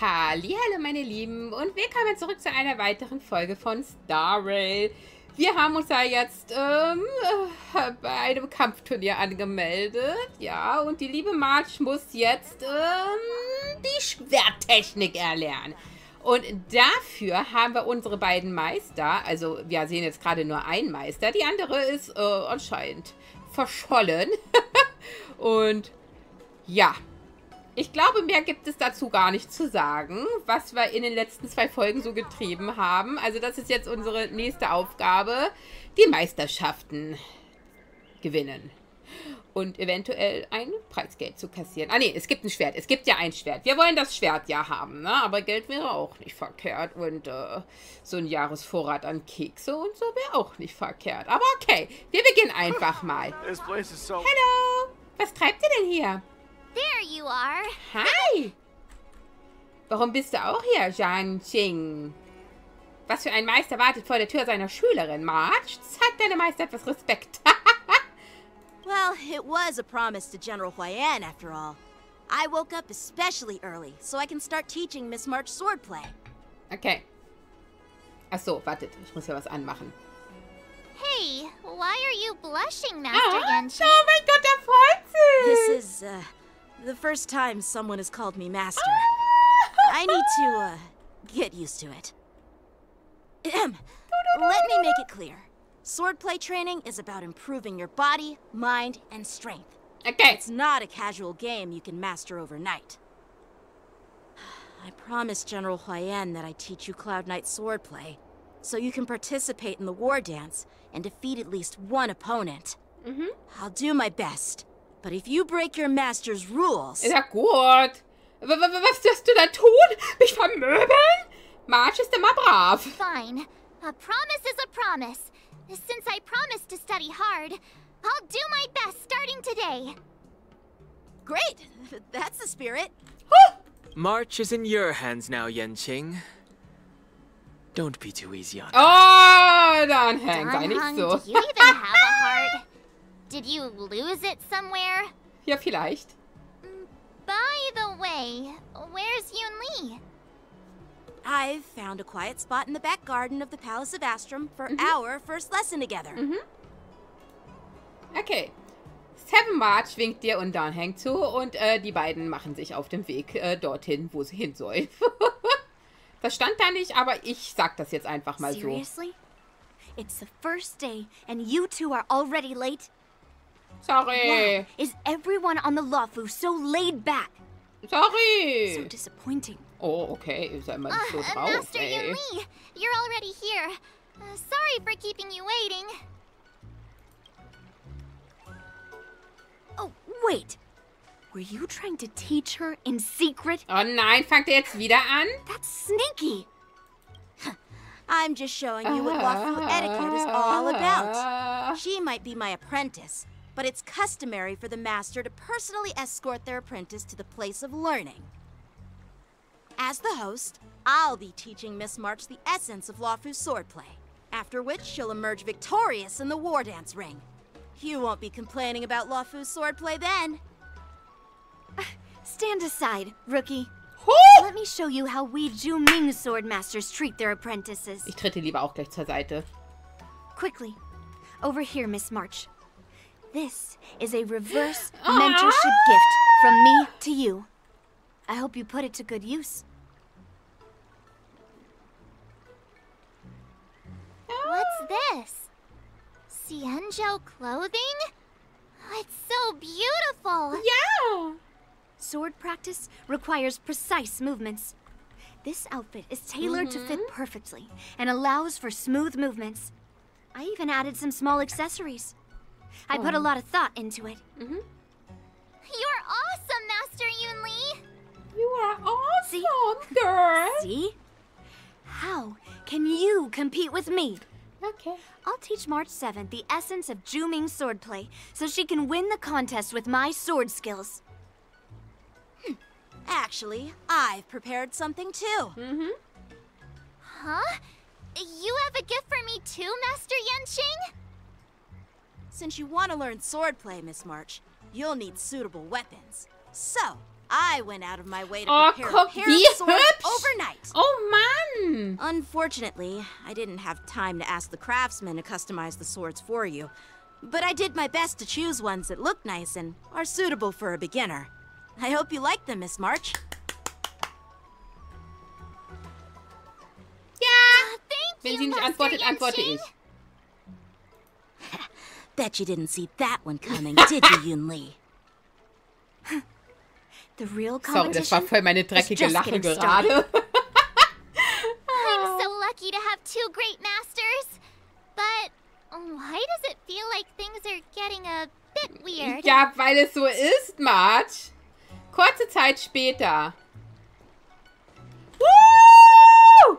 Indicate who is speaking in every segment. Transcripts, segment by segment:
Speaker 1: Hallo meine Lieben und willkommen zurück zu einer weiteren Folge von Star Rail. Wir haben uns ja jetzt ähm, äh, bei einem Kampfturnier angemeldet. Ja, und die liebe March muss jetzt ähm, die Schwerttechnik erlernen. Und dafür haben wir unsere beiden Meister, also wir sehen jetzt gerade nur einen Meister, die andere ist äh, anscheinend verschollen. und ja, ich glaube, mehr gibt es dazu gar nicht zu sagen, was wir in den letzten zwei Folgen so getrieben haben. Also das ist jetzt unsere nächste Aufgabe, die Meisterschaften gewinnen. Und eventuell ein Preisgeld zu kassieren. Ah nee, es gibt ein Schwert. Es gibt ja ein Schwert. Wir wollen das Schwert ja haben, ne? Aber Geld wäre auch nicht verkehrt. Und äh, so ein Jahresvorrat an Kekse und so wäre auch nicht verkehrt. Aber okay, wir beginnen einfach mal. Hallo, was treibt ihr denn hier?
Speaker 2: There you are.
Speaker 1: Hi! Warum bist du auch hier, Zhang Qing? Was für ein Meister wartet vor der Tür seiner Schülerin, March? Zeig deinem Meister etwas Respekt.
Speaker 3: well, it was a promise to General Huayan, after all. I woke up especially early, so I can start teaching Miss March swordplay.
Speaker 1: Okay. Ach so, wartet. Ich muss ja was anmachen.
Speaker 2: Hey, why are you blushing, Master
Speaker 1: Ah,
Speaker 2: Yanqing?
Speaker 1: oh mein Gott, er freut sich.
Speaker 3: This is, uh, the first time someone has called me master. I need to, uh, get used to it. Let me make it clear. Swordplay training is about improving your body, mind, and strength.
Speaker 1: Okay.
Speaker 3: It's not a casual game you can master overnight. I promised General Huaiyan that I'd teach you Cloud Knight swordplay, so you can participate in the war dance and defeat at least one opponent.
Speaker 1: Mhm.
Speaker 3: I'll do my best, but if you break your master's rules,
Speaker 1: Ist ja gut. W w- was wirst du da tun? Mich vermöbeln? March ist immer brav.
Speaker 2: Fine. A promise is a promise. Since I promised to study hard, I'll do my best starting today.
Speaker 3: great! That's the spirit.
Speaker 4: March is in your hands now, Yanqing. Don't be too easy on her.
Speaker 1: Oh, dann hängt sei nicht
Speaker 2: Danheng,
Speaker 1: so.
Speaker 2: do you even have a heart? Did you lose it somewhere?
Speaker 1: Ja, vielleicht.
Speaker 2: By the way, where's Yun Li?
Speaker 3: I've found a quiet spot in the back garden of the Palace of Astrum for our first lesson together.
Speaker 1: Okay. Seven March winkt dir und Dan hängt zu und äh, die beiden machen sich auf dem Weg äh, dorthin, wo sie hin sollen. das stand da nicht, aber ich sag das jetzt einfach mal so.
Speaker 5: Seriously? It's the first day, and you two are already late?
Speaker 1: Sorry.
Speaker 5: Why is everyone on the Luofu so laid back?
Speaker 1: Sorry.
Speaker 5: So disappointing.
Speaker 1: Oh, okay. Sei mal nicht so
Speaker 2: Uh, Master. Yun Li, you're already here. Uh, sorry for keeping you waiting.
Speaker 5: Oh, wait. Were you trying to teach her in secret?
Speaker 1: Oh nein, fangt ihr jetzt wieder an?
Speaker 5: That's sneaky.
Speaker 3: I'm just showing you what Luofu etiquette is all about.
Speaker 1: Ah.
Speaker 3: She might be my apprentice, but it's customary for the master to personally escort their apprentice to the place of learning. As the host, I'll be teaching Miss March the essence of Luofu swordplay, after which she'll emerge victorious in the war dance ring. You won't be complaining about Luofu's swordplay then.
Speaker 5: Stand aside, rookie. Let me show you how we Zhuming sword masters treat their apprentices.
Speaker 1: Ich trete lieber auch gleich zur Seite.
Speaker 5: Quickly. Over here, Miss March. This is a reverse mentorship gift from me to you. I hope you put it to good use.
Speaker 2: What's this? Xianzhou clothing? Oh, it's so beautiful.
Speaker 1: Ja.
Speaker 5: Sword practice requires precise movements. This outfit is tailored to fit mm-hmm. perfectly and allows for smooth movements. I even added some small accessories. I put a lot of thought into it. Mm -hmm.
Speaker 2: You're awesome, Master Yunli.
Speaker 1: You are awesome,
Speaker 5: See?
Speaker 1: girl.
Speaker 5: See? How can you compete with me?
Speaker 1: Okay.
Speaker 5: I'll teach March 7th the essence of Zhuming swordplay so she can win the contest with my sword skills.
Speaker 3: Actually, I've prepared something too. Mm-hmm.
Speaker 2: Huh? You have a gift for me too, Master Yanqing?
Speaker 3: Since you want to learn swordplay, Miss March, you'll need suitable weapons. So, I went out of my way to
Speaker 1: Oh,
Speaker 3: prepare a pair of swords overnight.
Speaker 1: Oh man!
Speaker 3: Unfortunately, I didn't have time to ask the craftsman to customize the swords for you. But I did my best to choose ones that look nice and are suitable for a beginner. I hope you like them, Miss March.
Speaker 1: Ja!
Speaker 2: Ah, thank
Speaker 1: Wenn
Speaker 2: you,
Speaker 1: sie nicht
Speaker 2: Master
Speaker 1: antwortet, antworte ich.
Speaker 3: Bet you didn't see that one coming, did you, Yunli?
Speaker 5: The real
Speaker 1: Sorry, das war voll meine dreckige
Speaker 5: just
Speaker 1: Lache
Speaker 5: getting
Speaker 1: gerade.
Speaker 5: started.
Speaker 2: I'm so lucky to have two great masters. But why does it feel like things are getting a bit weird?
Speaker 1: Ja, weil es so ist, Marge. Kurze Zeit später. Woo!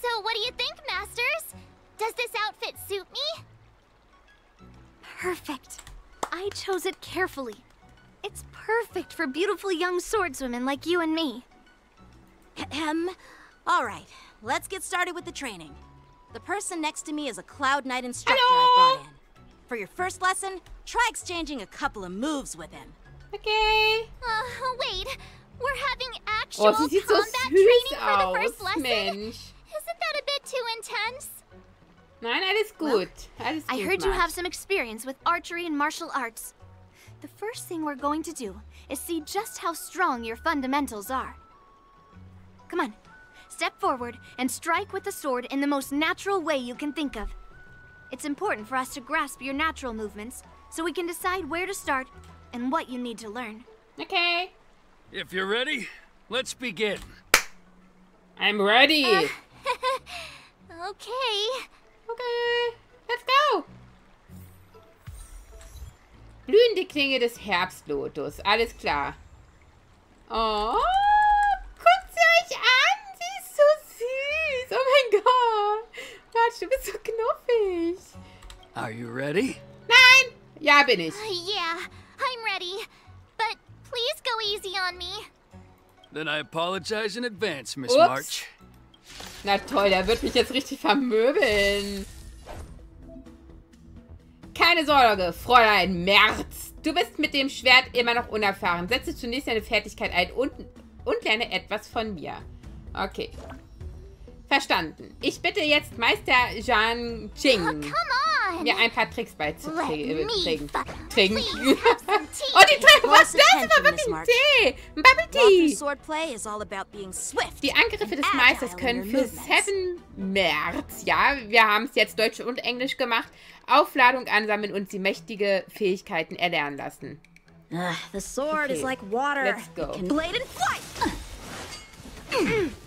Speaker 2: So what do you think, masters? Does this outfit suit me?
Speaker 5: Perfect. I chose it carefully. It's perfect for beautiful young swordswomen like you and me.
Speaker 3: Ahem. All right, let's get started with the training. The person next to me is a Cloud Knight instructor I brought in. For your first lesson, try exchanging a couple of moves with him.
Speaker 1: Okay.
Speaker 2: Uh, wait. We're having actual
Speaker 1: Oh, sie sieht so
Speaker 2: combat training
Speaker 1: süß
Speaker 2: for the first lesson?
Speaker 1: Mensch. Nein, alles gut. Alles
Speaker 5: I
Speaker 1: gut,
Speaker 5: heard you have some experience with archery and martial arts. The first thing we're going to do is see just how strong your fundamentals are. Come on, step forward and strike with the sword in the most natural way you can think of. It's important for us to grasp your natural movements so we can decide where to start and what you need to learn.
Speaker 1: Okay.
Speaker 6: If you're ready, let's begin.
Speaker 1: I'm ready.
Speaker 2: Uh. Okay.
Speaker 1: Okay. Let's go. Blühende Klinge des Herbstlotus. Alles klar. Oh, guckt sie euch an. Sie ist so süß. Oh mein Gott. Marge, du bist so knuffig.
Speaker 6: Are you ready?
Speaker 1: Nein. Ja, bin ich.
Speaker 2: Uh, yeah, I'm ready. But please go easy on me.
Speaker 6: Then I apologize in advance, Miss March.
Speaker 1: Na toll, der wird mich jetzt richtig vermöbeln. Keine Sorge, Fräulein Merz. Du bist mit dem Schwert immer noch unerfahren. Setze zunächst deine Fertigkeit ein und, und lerne etwas von mir. Okay. Verstanden. Ich bitte jetzt Meister Zhang
Speaker 2: Come on.
Speaker 1: mir ein paar Tricks
Speaker 2: fu-
Speaker 1: Trinken. Oh, die Trinken. Was ist das? war wirklich ein. Tee. Ein Bubble Tea.
Speaker 3: swordplay is all about being swift.
Speaker 1: Die Angriffe des Meisters können für
Speaker 3: movements.
Speaker 1: 7 März, ja, wir haben es jetzt Deutsch und Englisch gemacht, Aufladung ansammeln und sie mächtige Fähigkeiten erlernen lassen.
Speaker 3: Ugh, the sword is
Speaker 1: Okay,
Speaker 3: like water.
Speaker 1: let's go.
Speaker 3: Blade and flight.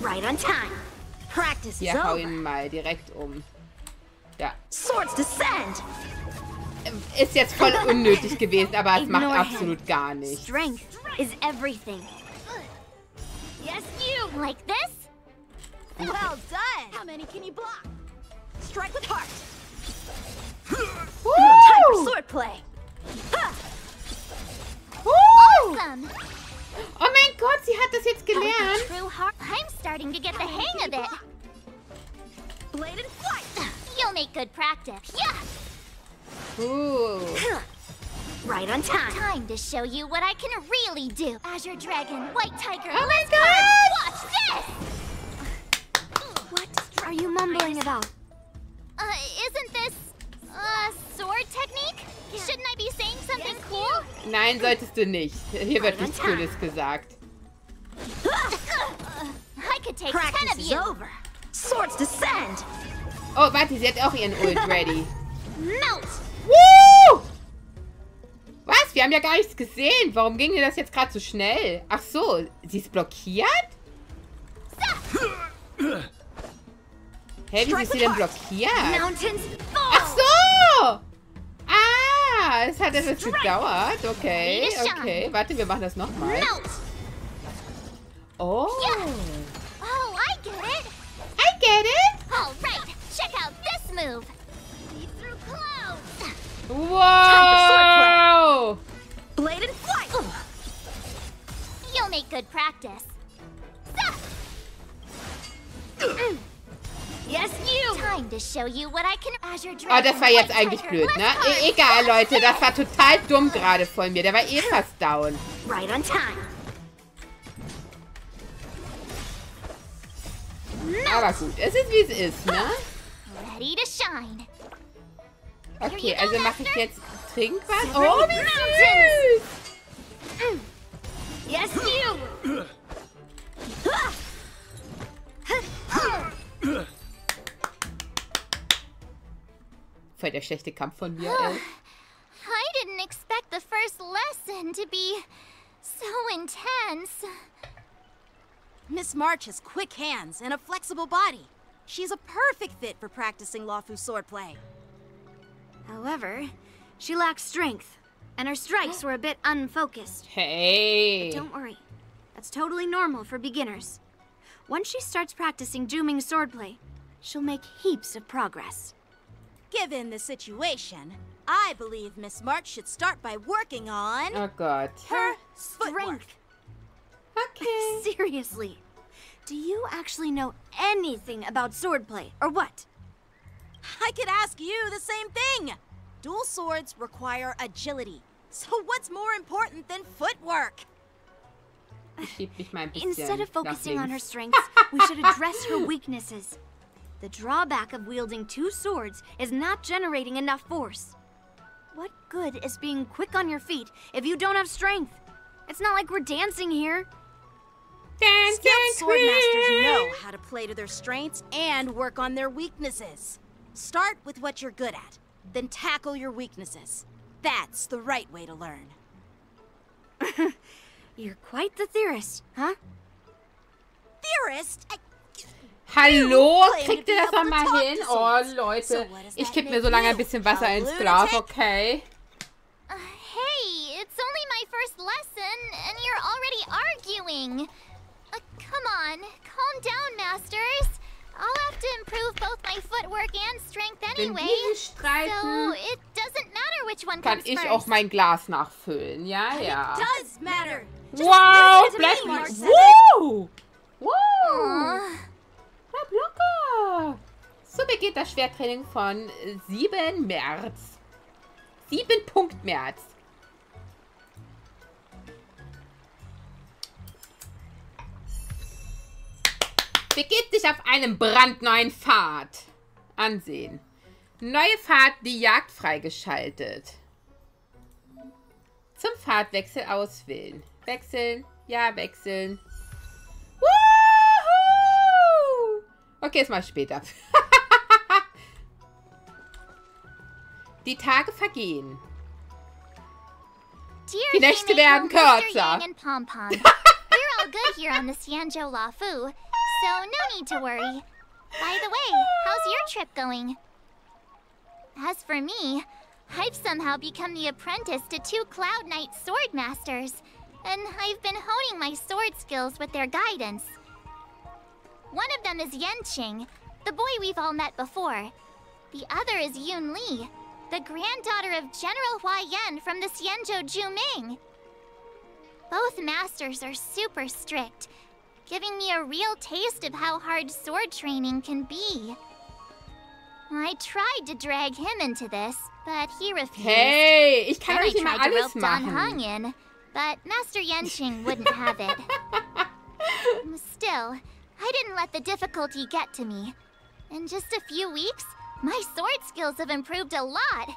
Speaker 5: Right on time.
Speaker 1: Wir hau ihn mal direkt um. Ja,
Speaker 3: Swords descend.
Speaker 1: ist jetzt voll unnötig gewesen, aber es macht absolut gar nichts.
Speaker 5: Strength is everything.
Speaker 2: Yes, you. Like this?
Speaker 3: Well done. How many can you block? Strike with heart. Time for
Speaker 1: Woo!
Speaker 3: swordplay.
Speaker 1: Woo!
Speaker 2: Awesome.
Speaker 1: Oh mein Gott, sie hat das jetzt gelernt.
Speaker 2: I'm starting to get the hang of it.
Speaker 3: Blade and flight.
Speaker 2: You'll make good practice. Yeah.
Speaker 1: Uh.
Speaker 5: Right on time.
Speaker 2: Time to show you what I can really do. Azure Dragon, White Tiger,
Speaker 1: Oh my God!
Speaker 2: Watch this!
Speaker 5: What are you mumbling about?
Speaker 2: Uh, isn't this uh sword technique? Shouldn't I be saying something cool?
Speaker 1: Nein, solltest du nicht. Hier wird nichts Cooles gesagt.
Speaker 2: I could take ten
Speaker 3: Practice
Speaker 2: of
Speaker 3: is
Speaker 2: you.
Speaker 3: over. Swords descend.
Speaker 1: Oh, warte, sie hat auch ihren Ult ready.
Speaker 2: Melt!
Speaker 1: Woo! Was? Wir haben ja gar nichts gesehen. Warum ging denn das jetzt gerade so schnell? Ach so, sie ist blockiert? Hä, wie ist sie denn blockiert? Ach so! Ah, es hat etwas gedauert. Okay, okay. Warte, wir machen das nochmal. Oh,
Speaker 2: Oh, I get it!
Speaker 1: I get it.
Speaker 2: All right, check out this move. See through clouds.
Speaker 1: Wow!
Speaker 3: Blade and flight.
Speaker 2: You'll make good practice.
Speaker 5: Yes, you.
Speaker 2: Time to show you what I can. Azure Dragon.
Speaker 1: Oh, das war jetzt eigentlich blöd, ne? E egal, Leute, das war total dumm gerade von mir. Der war eh fast down.
Speaker 5: Right on time.
Speaker 1: Aber gut, es ist wie es ist, ne?
Speaker 2: Ready to shine.
Speaker 1: Okay, also mache ich jetzt Trinkwasser. Oh, wie süß!
Speaker 5: Yes, you!
Speaker 1: Voll der schlechte Kampf von mir, ey.
Speaker 2: I didn't expect the first lesson to be so intense.
Speaker 3: Miss March has quick hands and a flexible body. She's a perfect fit for practicing Luofu swordplay.
Speaker 5: However, she lacks strength, and her strikes were a bit unfocused.
Speaker 1: Hey.
Speaker 5: Don't worry. That's totally normal for beginners. Once she starts practicing Zhuming swordplay, she'll make heaps of progress.
Speaker 3: Given the situation, I believe Miss March should start by working on
Speaker 1: Oh Gott.
Speaker 3: her footwork.
Speaker 5: Strength.
Speaker 1: Okay.
Speaker 5: Seriously. Do you actually know anything about swordplay, or what?
Speaker 3: I could ask you the same thing. Dual swords require agility. So what's more important than footwork?
Speaker 1: Ich geb mich mal ein bisschen
Speaker 5: Instead of focusing on her strengths, we should address her weaknesses. The drawback of wielding two swords is not generating enough force. What good is being quick on your feet if you don't have strength? It's not like we're dancing here.
Speaker 1: Dancing
Speaker 3: Skilled sword masters know how to play to their strengths and work on their weaknesses. Start with what you're good at, then tackle your weaknesses. That's the right way to learn.
Speaker 5: You're quite the theorist, huh?
Speaker 3: Theorist? I...
Speaker 1: Hallo, kriegt ihr das doch mal hin? Oh, Leute. Ich kipp mir so lange ein bisschen Wasser ins Glas, okay?
Speaker 2: Uh, hey, it's only my first lesson, and you're already arguing. Uh, come on, calm down, masters. I'll have to improve both my footwork and strength anyway.
Speaker 1: sich
Speaker 2: So
Speaker 1: streiten,
Speaker 2: it doesn't matter which one
Speaker 1: kann ich
Speaker 2: first.
Speaker 1: auch mein Glas nachfüllen. Ja, ja.
Speaker 3: Does matter. Just
Speaker 1: Wow,
Speaker 3: listen to
Speaker 1: bleib Bleib locker! So beginnt das Schwerttraining von 7 März. 7 Punkt März. Begibt sich auf einem brandneuen Pfad. Ansehen. Neue Fahrt, die Jagd freigeschaltet. Zum Fahrtwechsel auswählen. Wechseln. Ja, wechseln. Okay, ist mal später. Die Tage vergehen. Die Nächte werden kürzer.
Speaker 2: Yang and Pom Pom, we're all good here on the Xianzhou Luofu, so no need to worry. By the way, how's your trip going? As for me, I've somehow become the apprentice to two Cloud Knight sword masters, and I've been honing my sword skills with their guidance. One of them is Yanqing, the boy we've all met before. The other is Yunli, the granddaughter of General Huaiyan from the Xianzhou Zhuming. Both masters are super strict, giving me a real taste of how hard sword training can be. I tried to drag him into this, but he refused.
Speaker 1: Hey, ich kann euch immer
Speaker 2: to
Speaker 1: alles
Speaker 2: rope Dan Heng
Speaker 1: machen.
Speaker 2: in, but Master Yanqing wouldn't have it. Still, I didn't let the difficulty get to me. In just a few weeks, my sword skills have improved a lot.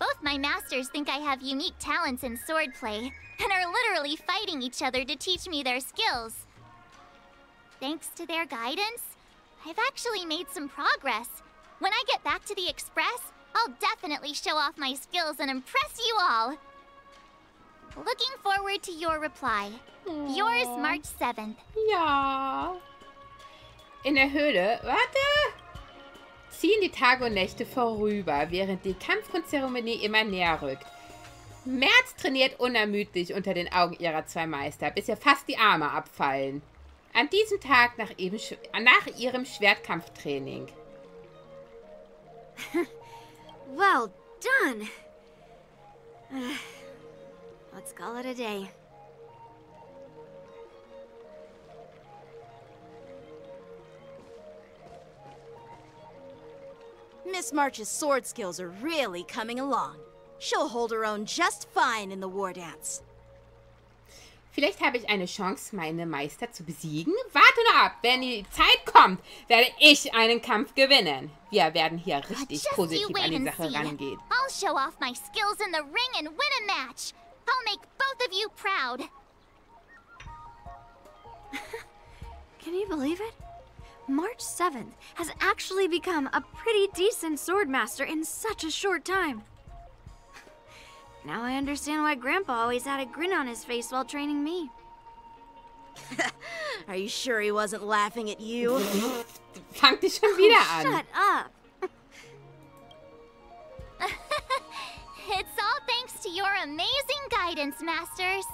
Speaker 2: Both my masters think I have unique talents in swordplay and are literally fighting each other to teach me their skills. Thanks to their guidance, I've actually made some progress. When I get back to the Express, I'll definitely show off my skills and impress you all. Looking forward to your reply. Yours, March 7th.
Speaker 1: Ja. In der Höhle, warte, ziehen die Tage und Nächte vorüber, während die Kampfkunstzeremonie immer näher rückt. März trainiert unermüdlich unter den Augen ihrer zwei Meister, bis ihr fast die Arme abfallen. An diesem Tag nach, eben, nach ihrem Schwertkampftraining.
Speaker 5: Well done. Let's call it a day.
Speaker 3: Miss March's sword skills are really coming along. She'll hold her own just fine in the war dance.
Speaker 1: Vielleicht habe ich eine Chance, meine Meister zu besiegen. Warte nur ab. Wenn die Zeit kommt, werde ich einen Kampf gewinnen. Wir werden hier richtig
Speaker 2: Just
Speaker 1: positiv an die Sache rangehen.
Speaker 2: I'll show off my skills in the ring and win a match. I'll make both of you proud.
Speaker 5: Can you believe it? March 7th has actually become a pretty decent swordmaster in such a short time. Now I understand why Grandpa always had a grin on his face while training me.
Speaker 3: Are you sure he wasn't laughing at you?
Speaker 1: Fangt die schon wieder an.
Speaker 5: Shut up!
Speaker 2: It's all thanks to your amazing guidance, Masters.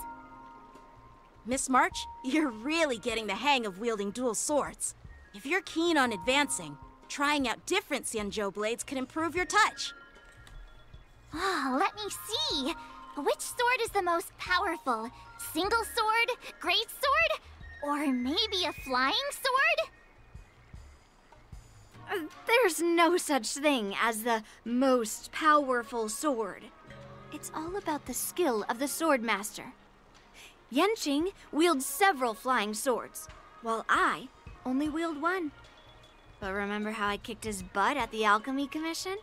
Speaker 3: Miss March, you're really getting the hang of wielding dual swords. If you're keen on advancing, trying out different Xianzhou blades could improve your touch.
Speaker 2: Oh, let me see. Which sword is the most powerful? Single sword? Great sword? Or maybe a flying sword?
Speaker 5: Uh, There's no such thing as the most powerful sword. It's all about the skill of the sword swordmaster. Yanqing wields several flying swords, while I only wield one. But remember how I kicked his butt at the Alchemy Commission?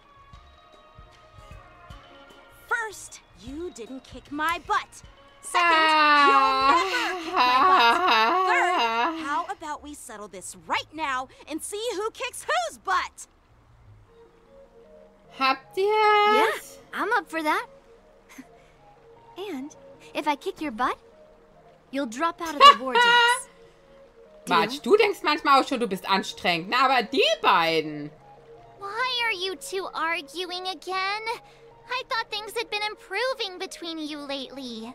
Speaker 3: First, you didn't kick my butt. Second, you'll ah. never kick my butt. Third, how about we settle this right now and see who kicks whose butt?
Speaker 1: Habt ihr
Speaker 5: Yeah. I'm up for that. and if I kick your butt, you'll drop out of the war dance.
Speaker 1: Marge, du denkst manchmal auch schon, du bist anstrengend. Na, aber die beiden.
Speaker 2: Why are you two arguing again? I thought things had been improving between you lately.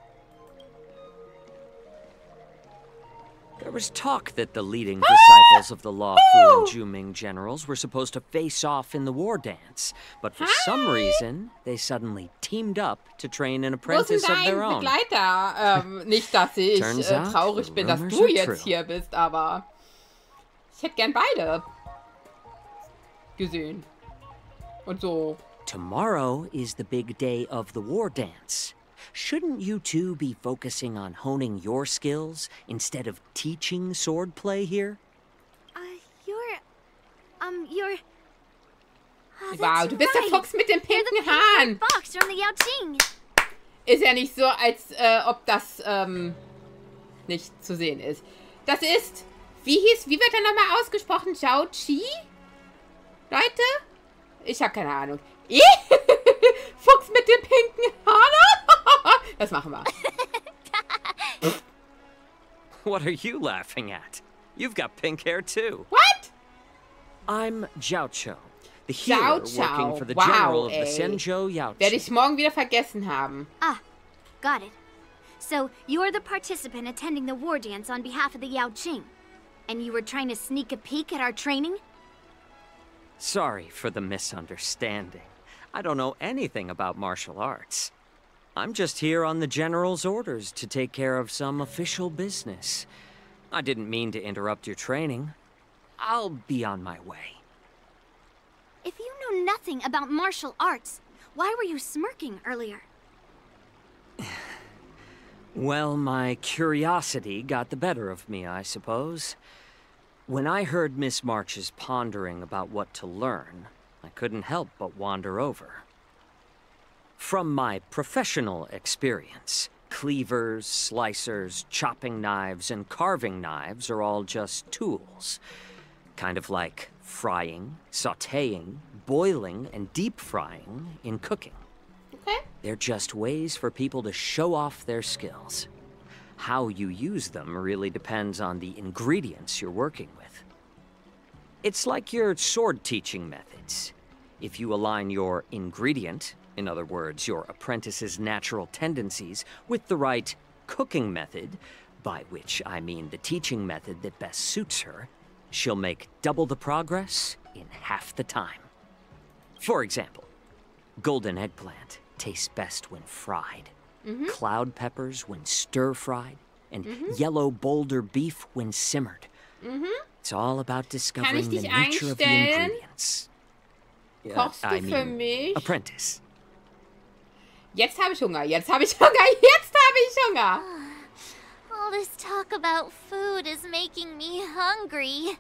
Speaker 7: There was talk that the leading disciples of the Luofu and Zhuming generals were supposed to face off in the war dance, but for some reason, they suddenly teamed up to train an
Speaker 1: Wo ist denn
Speaker 7: apprentice of their own.
Speaker 1: Begleiter? Ähm, nicht, dass ich äh, traurig bin, dass du jetzt hier bist, aber ich hätte gern beide gesehen. Und so.
Speaker 7: Tomorrow is the big day of the war dance. Shouldn't you two be focusing on honing your skills instead of teaching swordplay here?
Speaker 5: Uh, you're. Um, you're. Oh,
Speaker 1: Wow, du bist der
Speaker 5: right.
Speaker 1: Fuchs mit den pinken Haaren.
Speaker 5: fox from the Yao Qing.
Speaker 1: Ist ja nicht so, als äh, ob das ähm, nicht zu sehen ist. Das ist, wie hieß, wie wird er nochmal ausgesprochen? Zhao Chi? Leute? Ich habe keine Ahnung. Ih, Fuchs mit den pinken Haaren? das machen wir.
Speaker 7: What are you laughing at? You've got pink hair too.
Speaker 1: What?
Speaker 7: I'm Jiaoqiu, the
Speaker 1: Jiao
Speaker 7: healer
Speaker 1: Chao.
Speaker 7: working for the
Speaker 1: Wow,
Speaker 7: general of
Speaker 1: ey.
Speaker 7: the Xianzhou Yao
Speaker 1: Werde ich morgen wieder vergessen haben.
Speaker 5: Ah, got it. So, you're the participant attending the war dance on behalf of the Yaoqing. And you were trying to sneak a peek at our training?
Speaker 7: Sorry for the misunderstanding. I don't know anything about martial arts. I'm just here on the General's orders to take care of some official business. I didn't mean to interrupt your training. I'll be on my way.
Speaker 5: If you know nothing about martial arts, why were you smirking earlier?
Speaker 7: Well, my curiosity got the better of me, I suppose. When I heard Miss March's pondering about what to learn, I couldn't help but wander over. From my professional experience, cleavers, slicers, chopping knives, and carving knives are all just tools. Kind of like frying, sauteing, boiling, and deep frying in cooking.
Speaker 1: Okay.
Speaker 7: They're just ways for people to show off their skills. How you use them really depends on the ingredients you're working with. It's like your sword teaching methods. If you align your ingredient, in other words, your apprentice's natural tendencies, with the right cooking method, by which I mean the teaching method that best suits her, she'll make double the progress in half the time. For example, Golden eggplant tastes best when fried. Mm-hmm. Cloud peppers when stir fried. And mm-hmm. yellow boulder beef when simmered. Mm-hmm. It's all about discovering the
Speaker 1: dich
Speaker 7: nature of the
Speaker 1: einstellen?
Speaker 7: ingredients. Yeah,
Speaker 1: Kochst du
Speaker 7: I
Speaker 1: für
Speaker 7: mean,
Speaker 1: mich?
Speaker 7: apprentice.
Speaker 1: Jetzt habe ich Hunger. Jetzt habe ich Hunger. Jetzt habe ich Hunger.
Speaker 2: All this talk about food is making me hungry.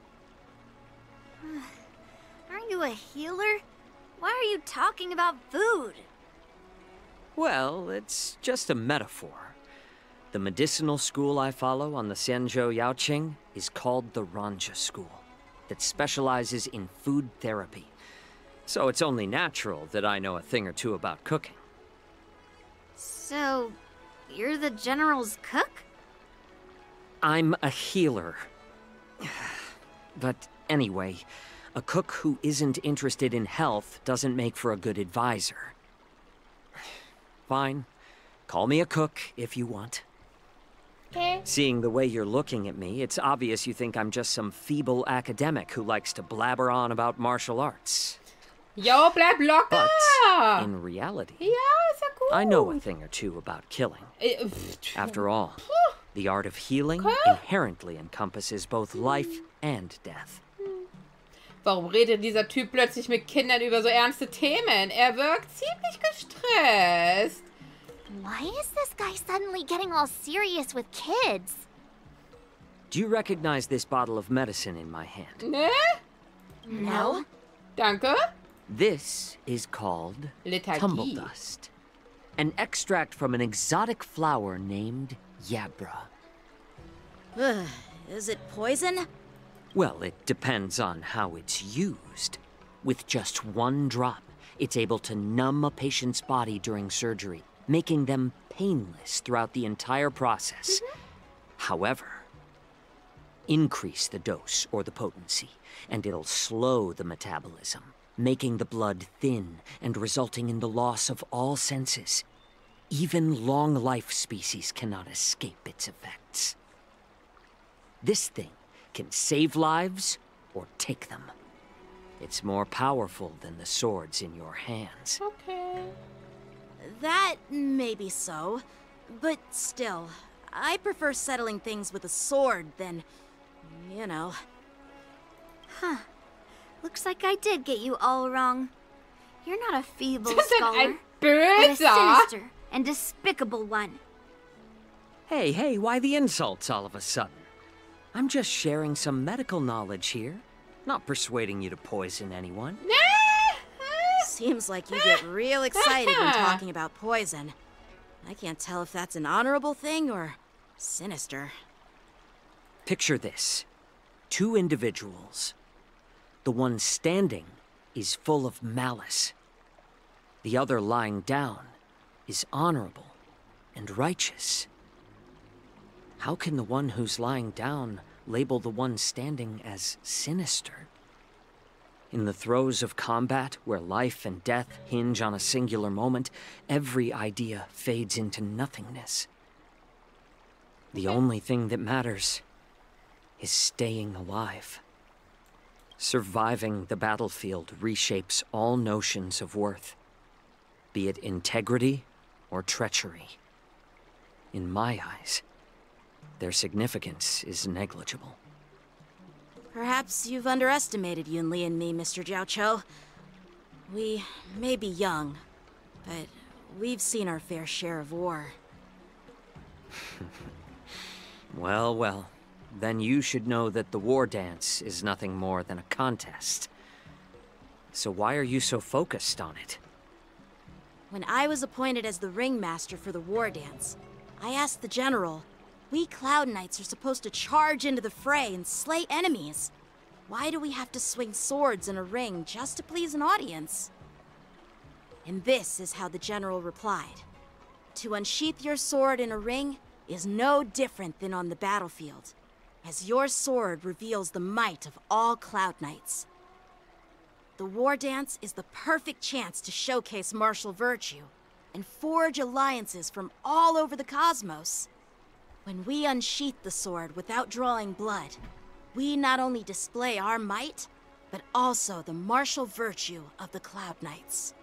Speaker 5: Aren't you a healer? Why are you talking about food?
Speaker 7: Well, it's just a metaphor. The medicinal school I follow on the Xianzhou Yaoqing is called the Ranja School, that specializes in food therapy. So it's only natural that I know a thing or two about cooking.
Speaker 5: So, you're the General's cook?
Speaker 7: I'm a healer. But anyway, a cook who isn't interested in health doesn't make for a good advisor. Fine. Call me a cook if you want.
Speaker 1: Okay.
Speaker 7: Seeing the way you're looking at me, it's obvious you think I'm just some feeble academic who likes to blabber on about martial arts.
Speaker 1: Bleib locker!
Speaker 7: But in reality,
Speaker 1: ja gut.
Speaker 7: I know a thing or two about killing.
Speaker 1: Äh,
Speaker 7: After all, the art of healing inherently encompasses both hmm. life and death. Hmm.
Speaker 1: Warum redet dieser Typ plötzlich mit Kindern über so ernste Themen? Er wirkt ziemlich gestresst.
Speaker 2: Why is this guy suddenly getting all serious with kids?
Speaker 7: Do you recognize this bottle of medicine in my hand?
Speaker 1: Ne?
Speaker 2: No.
Speaker 1: Danke.
Speaker 7: This is called
Speaker 1: Lethargie.
Speaker 7: tumble dust, an extract from an exotic flower named yabra.
Speaker 3: Ugh, is it poison?
Speaker 7: Well, it depends on how it's used. With just one drop, it's able to numb a patient's body during surgery, making them painless throughout the entire process. Mm-hmm. However, increase the dose or the potency, and it'll slow the metabolism, making the blood thin and resulting in the loss of all senses. Even long life species cannot escape its effects. This thing can save lives or take them. It's more powerful than the swords in your hands.
Speaker 1: Okay.
Speaker 3: That may be so, but still, I prefer settling things with a sword than, you know. Huh.
Speaker 5: Looks like I did get you all wrong. You're not a feeble
Speaker 1: Das ist
Speaker 5: scholar, but a
Speaker 1: böser.
Speaker 5: sinister and despicable one.
Speaker 7: Hey, hey, why the insults all of a sudden? I'm just sharing some medical knowledge here, not persuading you to poison anyone.
Speaker 3: Seems like you get real excited when talking about poison. I can't tell if that's an honorable thing or sinister.
Speaker 7: Picture this two individuals. The one standing is full of malice, the other lying down is honorable and righteous. How can the one who's lying down label the one standing as sinister? In the throes of combat, where life and death hinge on a singular moment, every idea fades into nothingness. The only thing that matters is staying alive. Surviving the battlefield reshapes all notions of worth, be it integrity or treachery. In my eyes, their significance is negligible.
Speaker 3: Perhaps you've underestimated Yunli and me, Mr. Cho. We may be young, but we've seen our fair share of war.
Speaker 7: Well, well, then you should know that the war dance is nothing more than a contest. So why are you so focused on it?
Speaker 3: When I was appointed as the ringmaster for the war dance, I asked the general, we Cloud Knights are supposed to charge into the fray and slay enemies. Why do we have to swing swords in a ring just to please an audience? And this is how the general replied. To unsheath your sword in a ring is no different than on the battlefield, as your sword reveals the might of all Cloud Knights. The war dance is the perfect chance to showcase martial virtue and forge alliances from all over the cosmos. When we unsheath the sword without drawing blood, we not only display our might, but also the martial virtue of the Cloud Knights.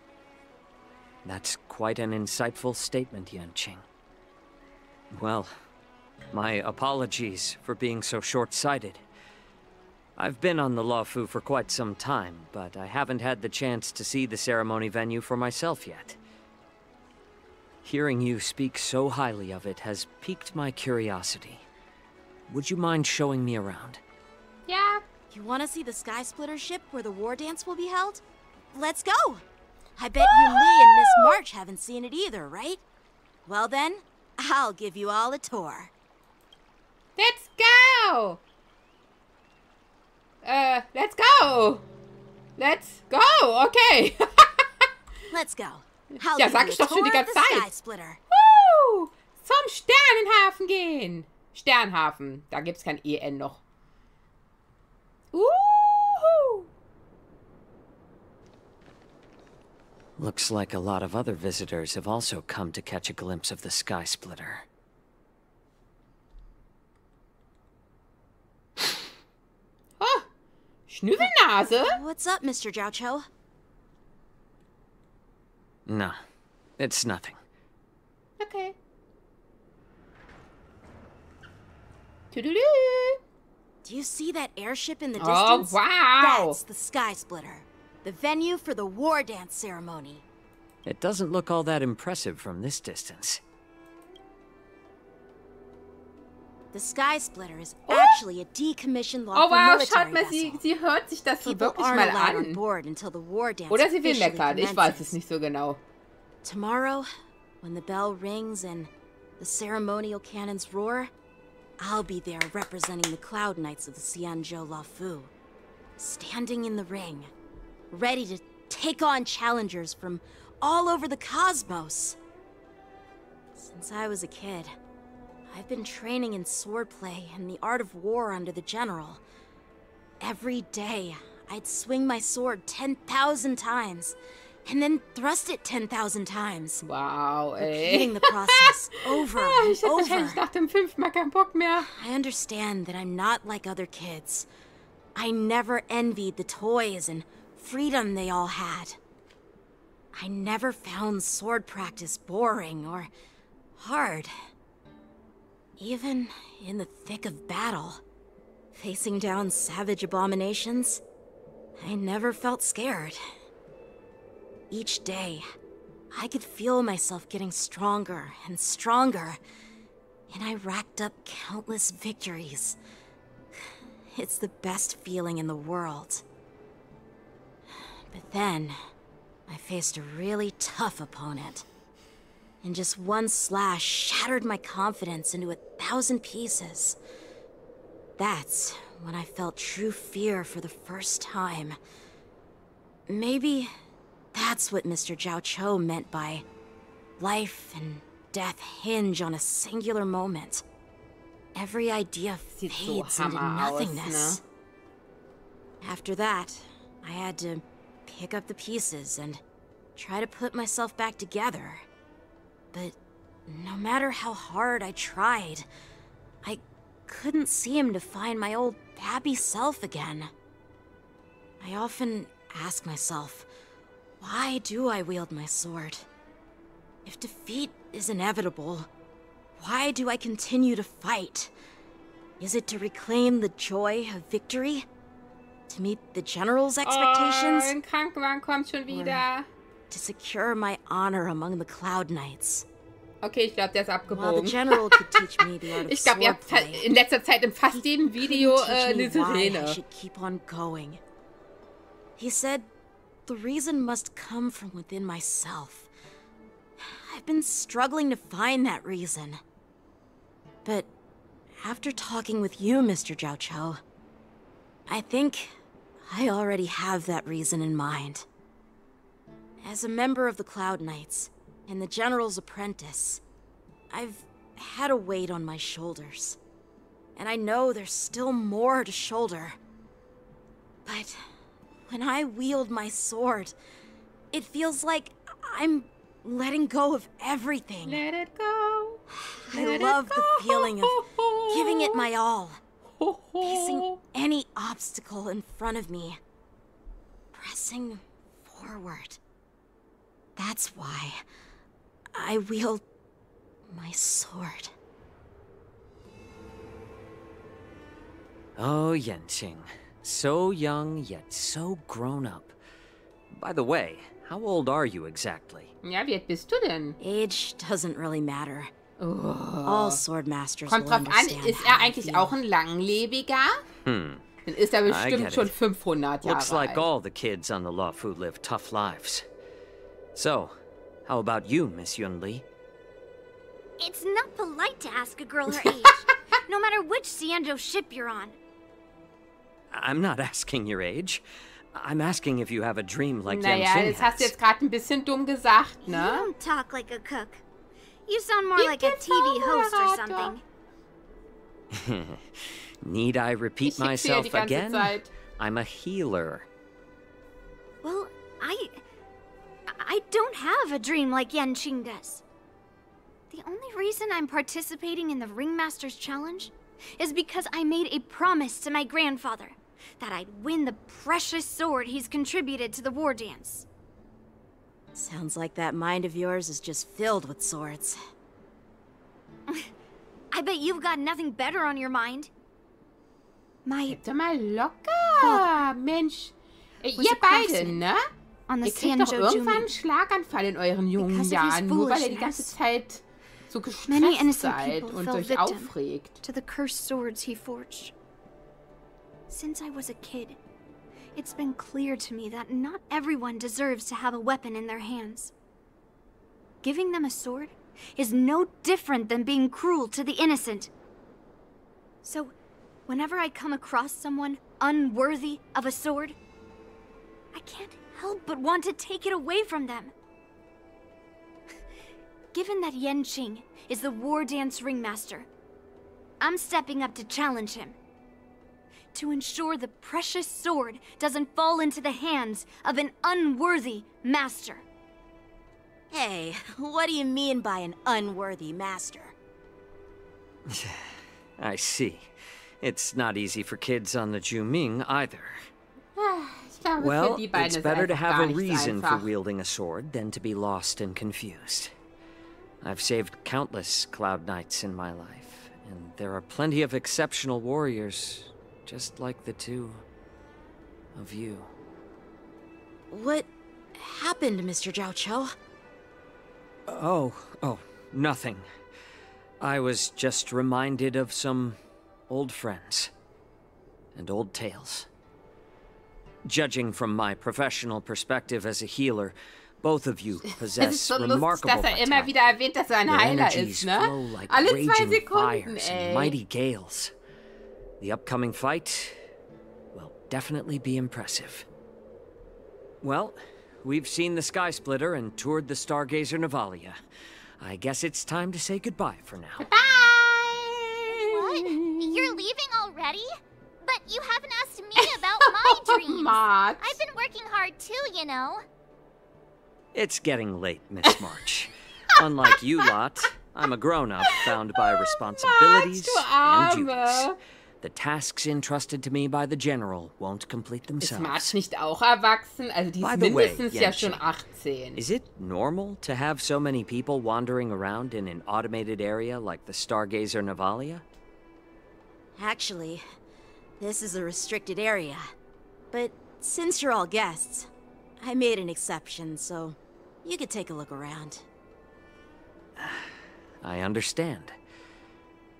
Speaker 7: That's quite an insightful statement, Yanqing. Well, my apologies for being so short-sighted. I've been on the Luofu for quite some time, but I haven't had the chance to see the ceremony venue for myself yet. Hearing you speak so highly of it has piqued my curiosity. would you mind showing me around?
Speaker 1: Yeah.
Speaker 3: You want to see the Sky Splitter ship where the war dance will be held? Let's go! I bet Yunli and Miss March haven't seen it either, right? Well then, I'll give you all a tour.
Speaker 1: Let's go! Äh, let's go! Let's go! Okay.
Speaker 3: Let's go.
Speaker 1: Ja, sag ich doch schon die ganze Zeit. Woo! Zum Sternenhafen gehen. Sternhafen. Da gibt's kein EN noch. Uhu.
Speaker 7: Looks like a lot of other visitors have also come to catch a glimpse of the Sky Splitter.
Speaker 1: Oh, Schnüffelnase?
Speaker 3: What's up, Mr. Jiaocho?
Speaker 7: No, it's nothing.
Speaker 1: Okay. Tudulu.
Speaker 3: Do you see that airship in the distance?
Speaker 1: Oh,
Speaker 3: distance?
Speaker 1: wow.
Speaker 3: That's the Sky Splitter, the venue for the war dance ceremony.
Speaker 7: It doesn't look all that impressive from this distance.
Speaker 3: The Sky Splitter is actually a decommissioned
Speaker 1: Oh
Speaker 3: lawful
Speaker 1: wow, schaut mal, sie, sie hört sich das so
Speaker 3: People
Speaker 1: wirklich mal an.
Speaker 3: board until the war dance
Speaker 1: Oder sie will meckern, ich weiß es nicht so genau.
Speaker 3: Tomorrow, when the bell rings and the ceremonial cannons roar, I'll be there representing the Cloud Knights of the Xianzhou Luofu, standing in the ring, ready to take on challengers from all over the cosmos. Since I was a kid, I've been training in swordplay and the art of war under the general. Every day, I'd swing my sword 10,000 times, and then thrust it 10,000 times.
Speaker 1: Wow,
Speaker 3: Repeating
Speaker 1: ey.
Speaker 3: the process over
Speaker 1: Ah,
Speaker 3: and
Speaker 1: ich hätte wahrscheinlich
Speaker 3: over.
Speaker 1: nach dem fünften Mal keinen Bock mehr.
Speaker 3: I understand that I'm not like other kids. I never envied the toys and freedom they all had. I never found sword practice boring or hard. Even in the thick of battle, facing down savage abominations, I never felt scared. Each day, I could feel myself getting stronger and stronger, and I racked up countless victories. It's the best feeling in the world. But then, I faced a really tough opponent. And just one slash shattered my confidence into a thousand pieces. That's when I felt true fear for the first time. Maybe that's what Mr. Jiaoqiu meant by life and death hinge on a singular moment. Every idea fades into nothingness. After that, I had to pick up the pieces and try to put myself back together. But no matter how hard I tried, I couldn't seem to find my old happy self again. I often ask myself, why do I wield my sword? If defeat is inevitable, why do I continue to fight? Is it to reclaim the joy of victory? To meet the general's expectations?
Speaker 1: Oh,
Speaker 3: expectations?
Speaker 1: ein Krankenwagen kommt schon wieder.
Speaker 3: To secure my honor among the Cloud Knights?
Speaker 1: Okay, ich glaube, der ist abgebogen.
Speaker 3: general could teach me the art of
Speaker 1: Ich glaube, ihr habt in letzter Zeit in fast jedem Video äh, eine Sirene.
Speaker 3: keep on going. He said the reason must come from within myself. I've been struggling to find that reason. But after talking with you, Mr. Jiaoqiu, I think I already have that reason in mind. As a member of the Cloud Knights and the General's apprentice, I've had a weight on my shoulders. And I know there's still more to shoulder. But when I wield my sword, it feels like I'm letting go of everything.
Speaker 1: Let it go.
Speaker 3: I
Speaker 1: it
Speaker 3: love the feeling of giving it my all, facing any obstacle in front of me, pressing forward. That's why I wield my sword.
Speaker 7: Oh, Yanqing. So young, yet so grown up. By the way, how old are you exactly?
Speaker 1: Ja, wie alt bist du denn?
Speaker 3: Age doesn't really matter. All sword masters
Speaker 1: Kommt
Speaker 3: will
Speaker 1: drauf an,
Speaker 3: understand
Speaker 1: ist
Speaker 3: how
Speaker 1: er
Speaker 3: I
Speaker 1: eigentlich
Speaker 3: feel.
Speaker 1: auch ein Langlebiger?
Speaker 7: Hmm.
Speaker 1: Dann ist er
Speaker 7: I
Speaker 1: bestimmt
Speaker 7: get
Speaker 1: schon
Speaker 7: it.
Speaker 1: 500 Jahre
Speaker 7: Looks like
Speaker 1: alt.
Speaker 7: all the kids on the Luofu live tough lives. So, how about you, Miss Yunli?
Speaker 5: It's not polite to ask a girl her age, no matter which Xianzhou ship you're on.
Speaker 7: I'm not asking your age. I'm asking if you have a dream like
Speaker 1: Naja,
Speaker 7: Yanqing
Speaker 1: das hast du
Speaker 7: has.
Speaker 1: jetzt gerade ein bisschen dumm gesagt,
Speaker 5: You
Speaker 1: ne?
Speaker 5: don't talk like a cook. You sound more
Speaker 1: Wie
Speaker 5: like a TV host or something.
Speaker 7: Need I repeat
Speaker 1: Ich schick sie ja
Speaker 7: myself again?
Speaker 1: Zeit.
Speaker 7: I'm a healer.
Speaker 5: Well, I. I don't have a dream like Yanqing does. The only reason I'm participating in the Ringmaster's Challenge is because I made a promise to my grandfather that I'd win the precious sword he's contributed to the war dance.
Speaker 3: Sounds like that mind of yours is just filled with swords.
Speaker 5: I bet you've got nothing better on your mind. My
Speaker 1: Jetzt doch mal locker, Mensch.
Speaker 5: Was
Speaker 1: Ihr
Speaker 5: a
Speaker 1: beide, ne?
Speaker 5: On the
Speaker 1: Ihr kriegt doch irgendwann einen Schlaganfall in euren jungen Jahren, nur weil ihr die ganze. Zeit so gestresst seid und euch aufregt.
Speaker 5: to the cursed swords he forged. Since I was a kid, it's been clear to me that not everyone deserves to have a weapon in their hands. Giving them a sword is no different than being cruel to the innocent. So, whenever I come across someone unworthy of a sword, I can't help but want to take it away from them. Given that Yanqing is the war dance ringmaster, I'm stepping up to challenge him. To ensure the precious sword doesn't fall into the hands of an unworthy master.
Speaker 3: Hey, what do you mean by an unworthy master?
Speaker 7: I see. It's not easy for kids on the Zhuming either.
Speaker 1: Ah, Ich
Speaker 7: Well,
Speaker 1: die beiden
Speaker 7: it's better to have a reason for wielding a sword than to be lost and confused. I've saved countless Cloud Knights in my life, and there are plenty of exceptional warriors, just like the two of you.
Speaker 3: What happened, Mr. Jiaoqiu?
Speaker 7: Oh, oh, nothing. I was just reminded of some old friends and old tales. Judging from my professional perspective as a healer, both of you possess
Speaker 1: so lustig,
Speaker 7: remarkable
Speaker 1: dass er immer wieder erwähnt, dass er ein
Speaker 7: Your
Speaker 1: Heiler
Speaker 7: energies
Speaker 1: ist, ne?
Speaker 7: flow like
Speaker 1: Alle zwei
Speaker 7: raging
Speaker 1: Sekunden,
Speaker 7: fires
Speaker 1: ey.
Speaker 7: and mighty gales. The upcoming fight will definitely be impressive. Well, we've seen the Sky Splitter and toured the Stargazer Navalia. I guess it's time to say goodbye for now. Bye.
Speaker 2: What?
Speaker 1: Bye!
Speaker 2: You're leaving already? But you haven't asked me about my dreams.
Speaker 1: Max.
Speaker 2: I've been working hard too, you know.
Speaker 7: It's getting late, Miss March. Unlike you lot, I'm a grown-up bound by responsibilities and duties. The tasks entrusted to me by the General won't complete
Speaker 1: Ist Marge nicht auch erwachsen? Also die
Speaker 7: By
Speaker 1: ist
Speaker 7: the way,
Speaker 1: mindestens ja
Speaker 7: Jensen,
Speaker 1: schon 18.
Speaker 7: Is it normal to have so many people wandering around in an automated area like the Stargazer Navalia?
Speaker 3: Actually, this is a restricted area. But since you're all guests, I made an exception, so you could take a look around.
Speaker 7: I understand.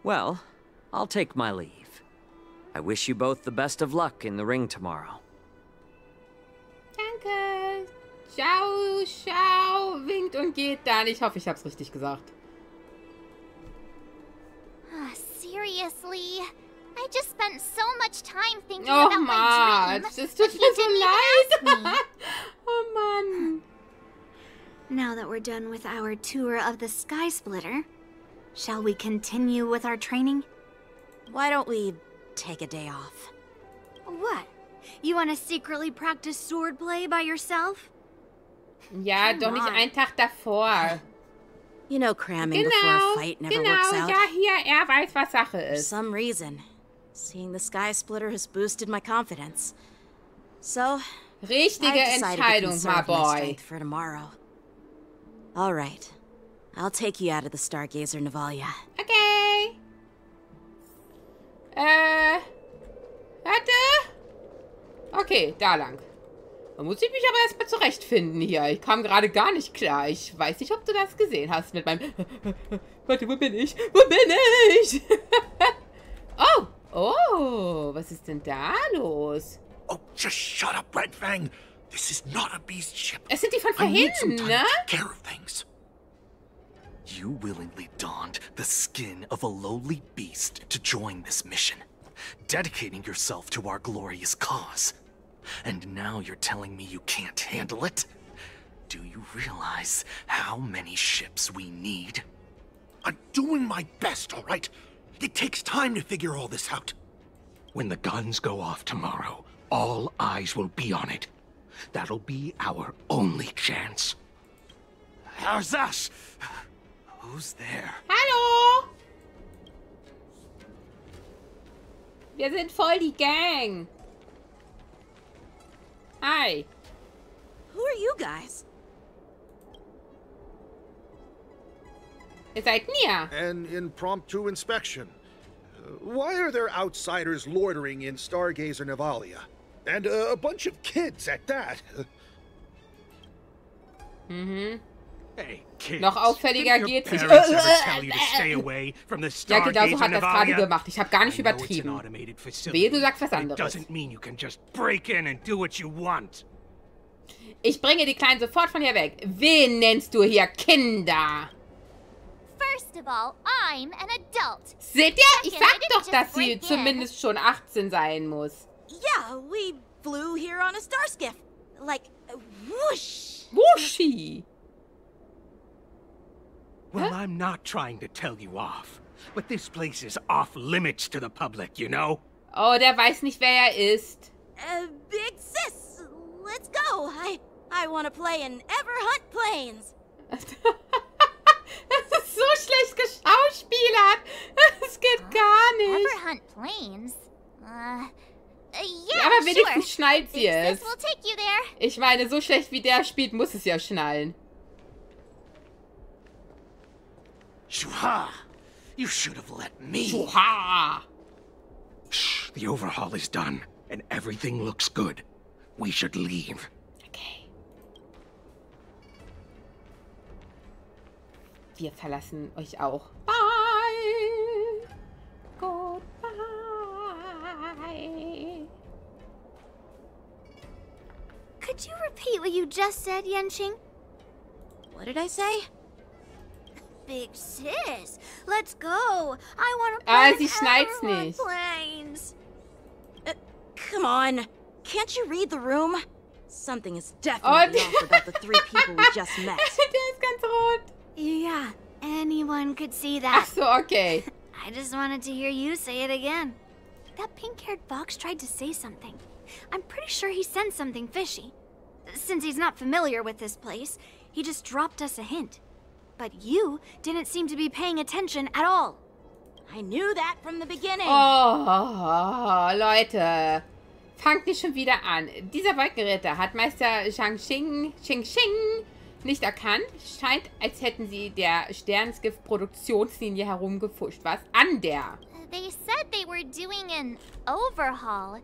Speaker 7: Well, I'll take my leave. I wish you both the best of luck in the ring tomorrow.
Speaker 1: Danke. Ciao, ciao. Winkt und geht dann. Ich hoffe, ich hab's richtig gesagt.
Speaker 2: Ah, Seriously? I just spent so much time thinking
Speaker 1: Oh,
Speaker 2: about my
Speaker 1: Marge.
Speaker 2: dream.
Speaker 1: Es tut
Speaker 2: but
Speaker 1: mir
Speaker 2: didn't even ask me.
Speaker 1: oh Mann.
Speaker 5: Now that we're done with our tour of the Sky Splitter, shall we continue with our training?
Speaker 3: Why don't we take a day off?
Speaker 5: What? You want to secretly practice swordplay by yourself?
Speaker 1: Ja,
Speaker 5: Come
Speaker 1: doch nicht
Speaker 5: on.
Speaker 1: einen Tag davor.
Speaker 3: You know, cramming before a fight never
Speaker 1: genau.
Speaker 3: works out.
Speaker 1: Ja, hier, er weiß, was Sache
Speaker 3: For some reason, seeing the Sky Splitter has boosted my confidence. So,
Speaker 1: Richtige Entscheidung, my boy.
Speaker 3: for tomorrow. All right, I'll take you out of the Stargazer Navalia.
Speaker 1: Okay. Äh. Warte. Okay, da lang. Da muss ich mich aber erstmal zurechtfinden hier. Ich kam gerade gar nicht klar. Ich weiß nicht, ob du das gesehen hast mit meinem... Warte, wo bin ich? Wo bin ich? oh, oh, was ist denn da los?
Speaker 8: Oh, just shut up, Red Fang. This is not a beast ship.
Speaker 1: Es sind die von
Speaker 8: I need some
Speaker 1: vorhin,
Speaker 8: time
Speaker 1: ne?
Speaker 8: to take care of things.
Speaker 9: You willingly donned the skin of a lowly beast to join this mission, dedicating yourself to our glorious cause. And now you're telling me you can't handle it? Do you realize how many ships we need?
Speaker 8: I'm doing my best, all right? It takes time to figure all this out.
Speaker 9: When the guns go off tomorrow, all eyes will be on it. That'll be our only chance. How's that? Who's there?
Speaker 1: Hallo? Wir sind voll die Gang. Hi.
Speaker 3: Who are you guys?
Speaker 1: Seid Nia.
Speaker 10: An impromptu inspection. Why are there outsiders loitering in Stargazer Navalia? And a bunch of kids at that.
Speaker 1: Mhm.
Speaker 9: Hey, kids.
Speaker 1: Noch auffälliger geht's nicht.
Speaker 9: parents ever tell you to stay away from the
Speaker 1: Ja, genau so hat er es gerade gemacht. Ich habe gar nicht übertrieben. Wehe, du sagst was anderes.
Speaker 9: doesn't mean you can just break in and do what you want.
Speaker 1: Ich bringe die Kleinen sofort von hier weg. Wen nennst du hier Kinder?
Speaker 2: First of all, I'm an adult.
Speaker 1: Seht ihr? Ich
Speaker 2: I
Speaker 1: sag
Speaker 2: didn't
Speaker 1: doch,
Speaker 2: just
Speaker 1: dass sie
Speaker 2: break
Speaker 1: zumindest schon 18 sein muss.
Speaker 3: Yeah, we flew here on a star skiff. Like, whoosh.
Speaker 1: Wushi.
Speaker 9: Well, I'm not trying to tell you off, but this place is off limits to the public, you know?
Speaker 1: Oh, der weiß nicht, wer er ist.
Speaker 3: Uh, big sis, let's go. I I want to play in Ever Hunt Planes.
Speaker 1: Das ist so schlecht geschauspielert. Das geht gar nicht.
Speaker 2: Ever hunt planes? Uh, uh
Speaker 1: Ja, aber
Speaker 2: sure.
Speaker 1: wenigstens schnallt sie es. Ich meine, so schlecht wie der spielt, muss es ja schnallen.
Speaker 9: Shuha! You should have let me.
Speaker 1: Oha.
Speaker 9: Shh, the overhaul is done, and everything looks good. We should leave.
Speaker 1: Wir verlassen euch auch. Bye. Goodbye.
Speaker 5: Could you repeat what you just said, Yenching?
Speaker 3: What did I say?
Speaker 5: Big sis, let's go. I want to play
Speaker 1: Ah,
Speaker 5: in
Speaker 1: sie schneid's nicht.
Speaker 5: Plains.
Speaker 3: Uh, come on. Can't you read the room? Something is definitely
Speaker 1: Oh,
Speaker 3: off about the three people we just met.
Speaker 1: der ist ganz rot.
Speaker 5: Yeah, anyone could see that.
Speaker 1: so, okay.
Speaker 5: I just wanted to hear you say it again. That pink-haired fox tried to say something. I'm pretty sure he sensed something fishy. Since he's not familiar with this place, he just dropped us a hint. But you didn't seem to be paying attention at all.
Speaker 3: I knew that from the beginning.
Speaker 1: Oh, Leute. Fangt nicht schon wieder an. Dieser Wolkenritter hat Meister Shang Xing, Xing Xing nicht erkannt. Scheint, als hätten sie der Sternskiff-Produktionslinie herumgefuscht. Was? An der.
Speaker 2: They said they were doing an overhaul,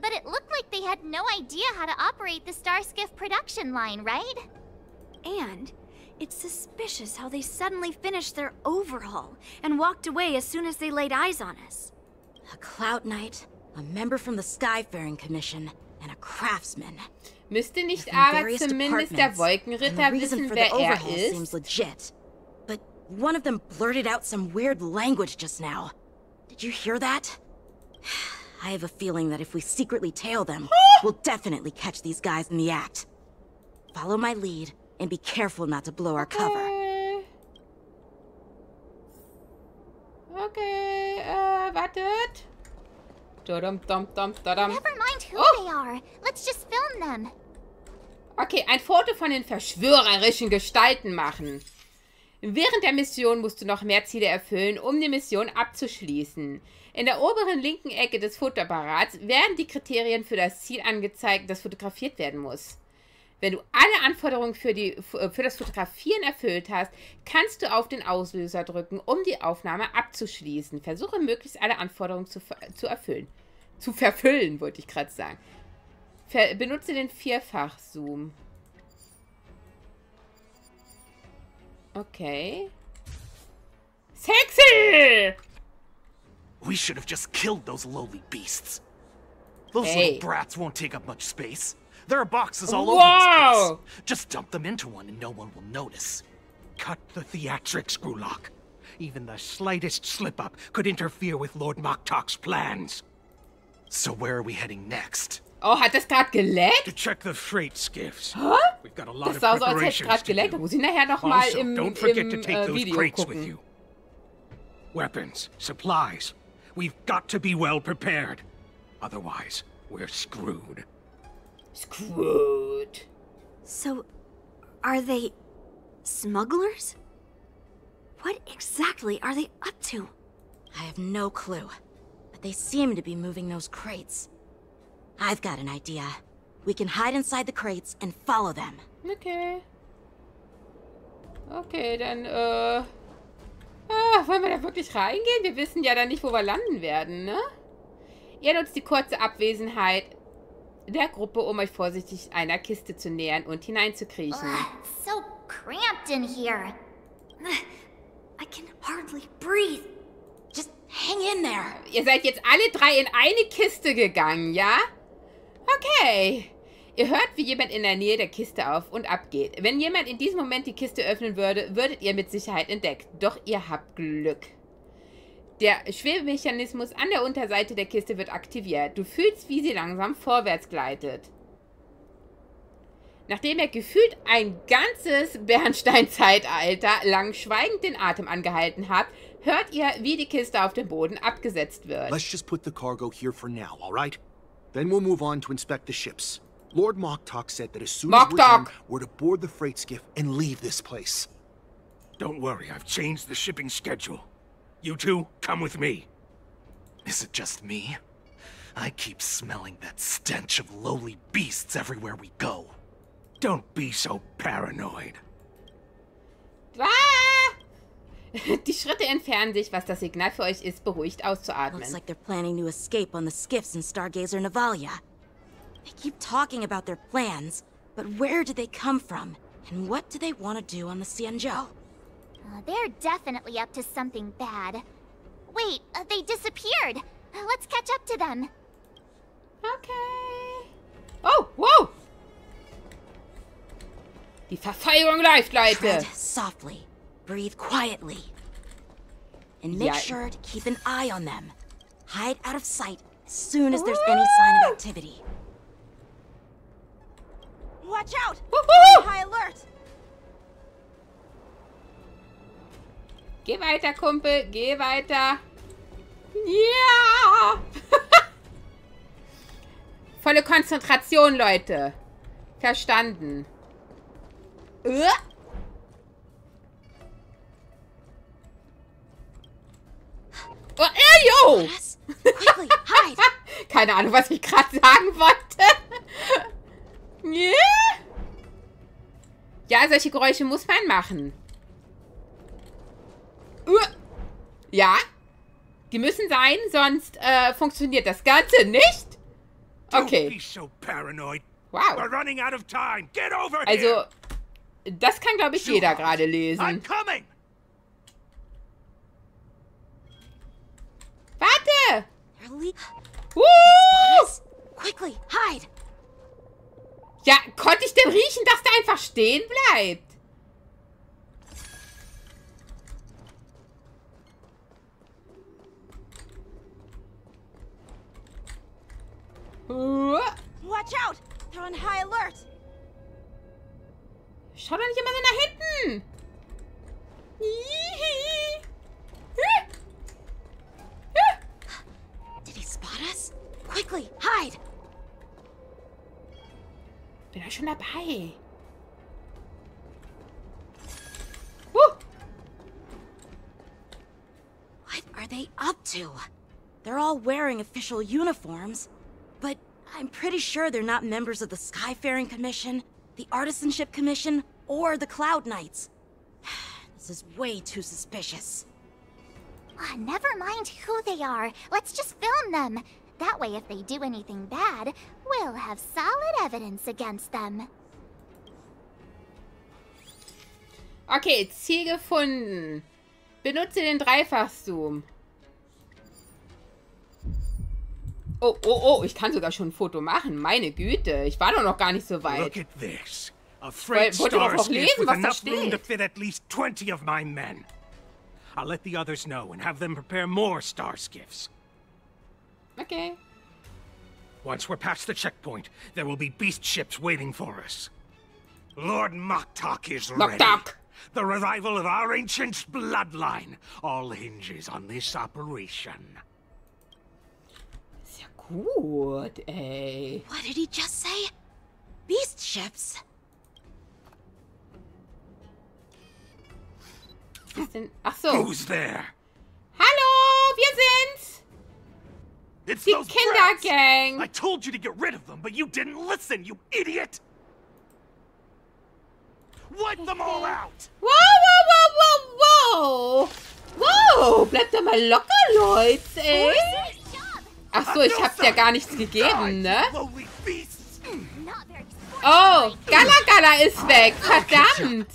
Speaker 2: but it looked like they had no idea how to operate the Starskiff production line, right?
Speaker 5: And it's suspicious how they suddenly finished their overhaul and walked away as soon as they laid eyes on us.
Speaker 3: A Cloud Knight, a member from the Skyfaring Commission, and a craftsman.
Speaker 1: Müsste nicht aber zumindest der
Speaker 3: departments, and the
Speaker 1: Wolkenritter wissen, wer er ist?
Speaker 3: legit. But one of them blurted out some weird language just now. Did you hear that? I have a feeling that if we secretly tail them, we'll definitely catch these guys in the act. Follow my lead and be careful not to blow our cover.
Speaker 1: Okay. Okay, äh, wartet. Dum, dum, dum, dum.
Speaker 2: Never mind who
Speaker 1: Oh.
Speaker 2: they are. Let's just film them.
Speaker 1: Okay, ein Foto von den verschwörerischen Gestalten machen. Während der Mission musst du noch mehr Ziele erfüllen, um die Mission abzuschließen. In der oberen linken Ecke des Fotoapparats werden die Kriterien für das Ziel angezeigt, das fotografiert werden muss. Wenn du alle Anforderungen für, die, für das Fotografieren erfüllt hast, kannst du auf den Auslöser drücken, um die Aufnahme abzuschließen. Versuche möglichst alle Anforderungen zu, zu erfüllen. Zu verfüllen, wollte ich gerade sagen. Ver benutze den Vierfach-Zoom. Okay. Sexy!
Speaker 9: We should have just killed those lowly beasts. Those
Speaker 1: Hey.
Speaker 9: little brats won't take up much space. There are boxes all
Speaker 1: Wow.
Speaker 9: over this place. Just dump them into one and no one will notice.
Speaker 8: Cut the theatrics, Grulock. Even the slightest slip-up could interfere with Lord Moktok's plans.
Speaker 9: So where are we heading next?
Speaker 1: Oh, hat das gerade geleckt?
Speaker 8: To check the freight skiffs.
Speaker 1: Huh?
Speaker 8: We've got a lot
Speaker 1: Das
Speaker 8: of
Speaker 1: sah so, als hätte
Speaker 8: preparations
Speaker 1: gerade geleckt. Da muss ich nachher nochmal im,
Speaker 8: don't forget
Speaker 1: im
Speaker 8: to take
Speaker 1: äh,
Speaker 8: those
Speaker 1: Video
Speaker 8: crates with you. Weapons, supplies. We've got to be well prepared. Otherwise, we're screwed.
Speaker 1: Screwed.
Speaker 5: So, are they smugglers? What exactly are they up to?
Speaker 3: I have no clue. But they seem to be moving those crates. I've got an idea. We can hide inside the crates and follow them.
Speaker 1: Okay. Okay, dann, äh... Ah, wollen wir da wirklich reingehen? Wir wissen ja dann nicht, wo wir landen werden, ne? Ihr nutzt die kurze Abwesenheit der Gruppe, um euch vorsichtig einer Kiste zu nähern und hineinzukriechen.
Speaker 2: Ugh, so cramped in here.
Speaker 5: I can hardly breathe.
Speaker 3: Just hang in there.
Speaker 1: Ihr seid jetzt alle drei in eine Kiste gegangen, ja? Okay. Ihr hört, wie jemand in der Nähe der Kiste auf und abgeht. Wenn jemand in diesem Moment die Kiste öffnen würde, würdet ihr mit Sicherheit entdeckt. Doch ihr habt Glück. Der Schwebemechanismus an der Unterseite der Kiste wird aktiviert. Du fühlst, wie sie langsam vorwärts gleitet. Nachdem er gefühlt ein ganzes Bernsteinzeitalter lang schweigend den Atem angehalten hat, hört ihr, wie die Kiste auf dem Boden abgesetzt wird.
Speaker 10: Let's just put the cargo here for now, all right? Then we'll move on to inspect the ships. Lord Moktok said that as soon as we're done,
Speaker 1: Moktok.
Speaker 10: we're to board the freight skiff and leave this place.
Speaker 8: Don't worry, I've changed the shipping schedule. You two, come with me.
Speaker 9: Is it just me? I keep smelling that stench of lowly beasts everywhere we go.
Speaker 8: Don't be so paranoid.
Speaker 1: Ah! Die Schritte entfernen sich, was das Signal für euch ist, beruhigt auszuatmen.
Speaker 3: Looks like they're planning to escape on the skiffs in Stargazer Navalia. They keep talking about their plans, but where did they come from? And what do they want to do on the Xianzhou?
Speaker 2: Uh, they're definitely up to something bad. Wait, uh, they disappeared. Uh, let's catch up to them.
Speaker 1: Okay. Oh, whoa! Die Verfeigung läuft, Leute.
Speaker 3: Tread softly. Breathe quietly. And make
Speaker 1: Yeah.
Speaker 3: sure to keep an eye on them. Hide out of sight as soon as there's any sign of activity. Watch out!
Speaker 1: Wuhu!
Speaker 3: High alert!
Speaker 1: Geh weiter, Kumpel. Geh weiter. Ja! Volle Konzentration, Leute. Verstanden. Äh? Oh, ey, yo!
Speaker 3: Quickly, hide!
Speaker 1: Keine Ahnung, was ich gerade sagen wollte. Ja. Ja, solche Geräusche muss man machen. Uh. Ja. Die müssen sein, sonst äh, funktioniert das Ganze nicht. Okay.
Speaker 8: so paranoid.
Speaker 1: Wow.
Speaker 8: We're running out of time. Get over
Speaker 1: Also, das kann, glaube ich, jeder gerade
Speaker 8: I'm
Speaker 1: lesen.
Speaker 8: coming.
Speaker 1: Warte! Uh. Ja, konnte ich denn riechen, dass der einfach stehen bleibt?
Speaker 3: Watch out! They're on high alert!
Speaker 1: Schau doch nicht immer so nach hinten. Hihi. Huh. Huh.
Speaker 3: Did he spot us? Quickly, hide!
Speaker 1: Bin ja schon dabei. Uh.
Speaker 3: What are they up to? They're all wearing official uniforms, I'm pretty sure they're not members of the Skyfaring Commission, the Artisanship Commission, or the Cloud Knights. This is way too suspicious.
Speaker 2: Ah, never mind who they are. Let's just film them. That way, if they do anything bad, we'll have solid evidence against them.
Speaker 1: Okay, Ziel gefunden. Benutze den Dreifachzoom. Oh, oh, oh, ich kann sogar schon ein Foto machen. Meine Güte, ich war doch noch gar nicht so weit.
Speaker 8: Look at this. A
Speaker 1: doch
Speaker 8: skiff
Speaker 1: lesen,
Speaker 8: with
Speaker 1: was da
Speaker 8: enough room to
Speaker 1: steht.
Speaker 8: fit at least 20 of my men. I'll let the others know and have them prepare more star skiffs.
Speaker 1: Okay.
Speaker 8: Once we're past the checkpoint, there will be beast ships waiting for us. Lord Moktok is ready.
Speaker 1: Moktok.
Speaker 8: The revival of our ancient bloodline all hinges on this operation.
Speaker 1: Ist ja gut, ey.
Speaker 3: What did he just say? Beast ships?
Speaker 1: Was denn?
Speaker 8: Who's there?
Speaker 1: Hallo, wir sind's.
Speaker 8: It's
Speaker 1: Die
Speaker 8: those brats!
Speaker 1: Kindergang.
Speaker 8: I told you to get rid of them, but you didn't listen, you idiot! Wipe them all out!
Speaker 1: Wow, wow, wow, wow, wow. Wow, bleibt doch mal locker, Leute, ey. Ach so, ich hab's ja gar nichts gegeben, ne? Oh, Gala Gala ist weg. Verdammt.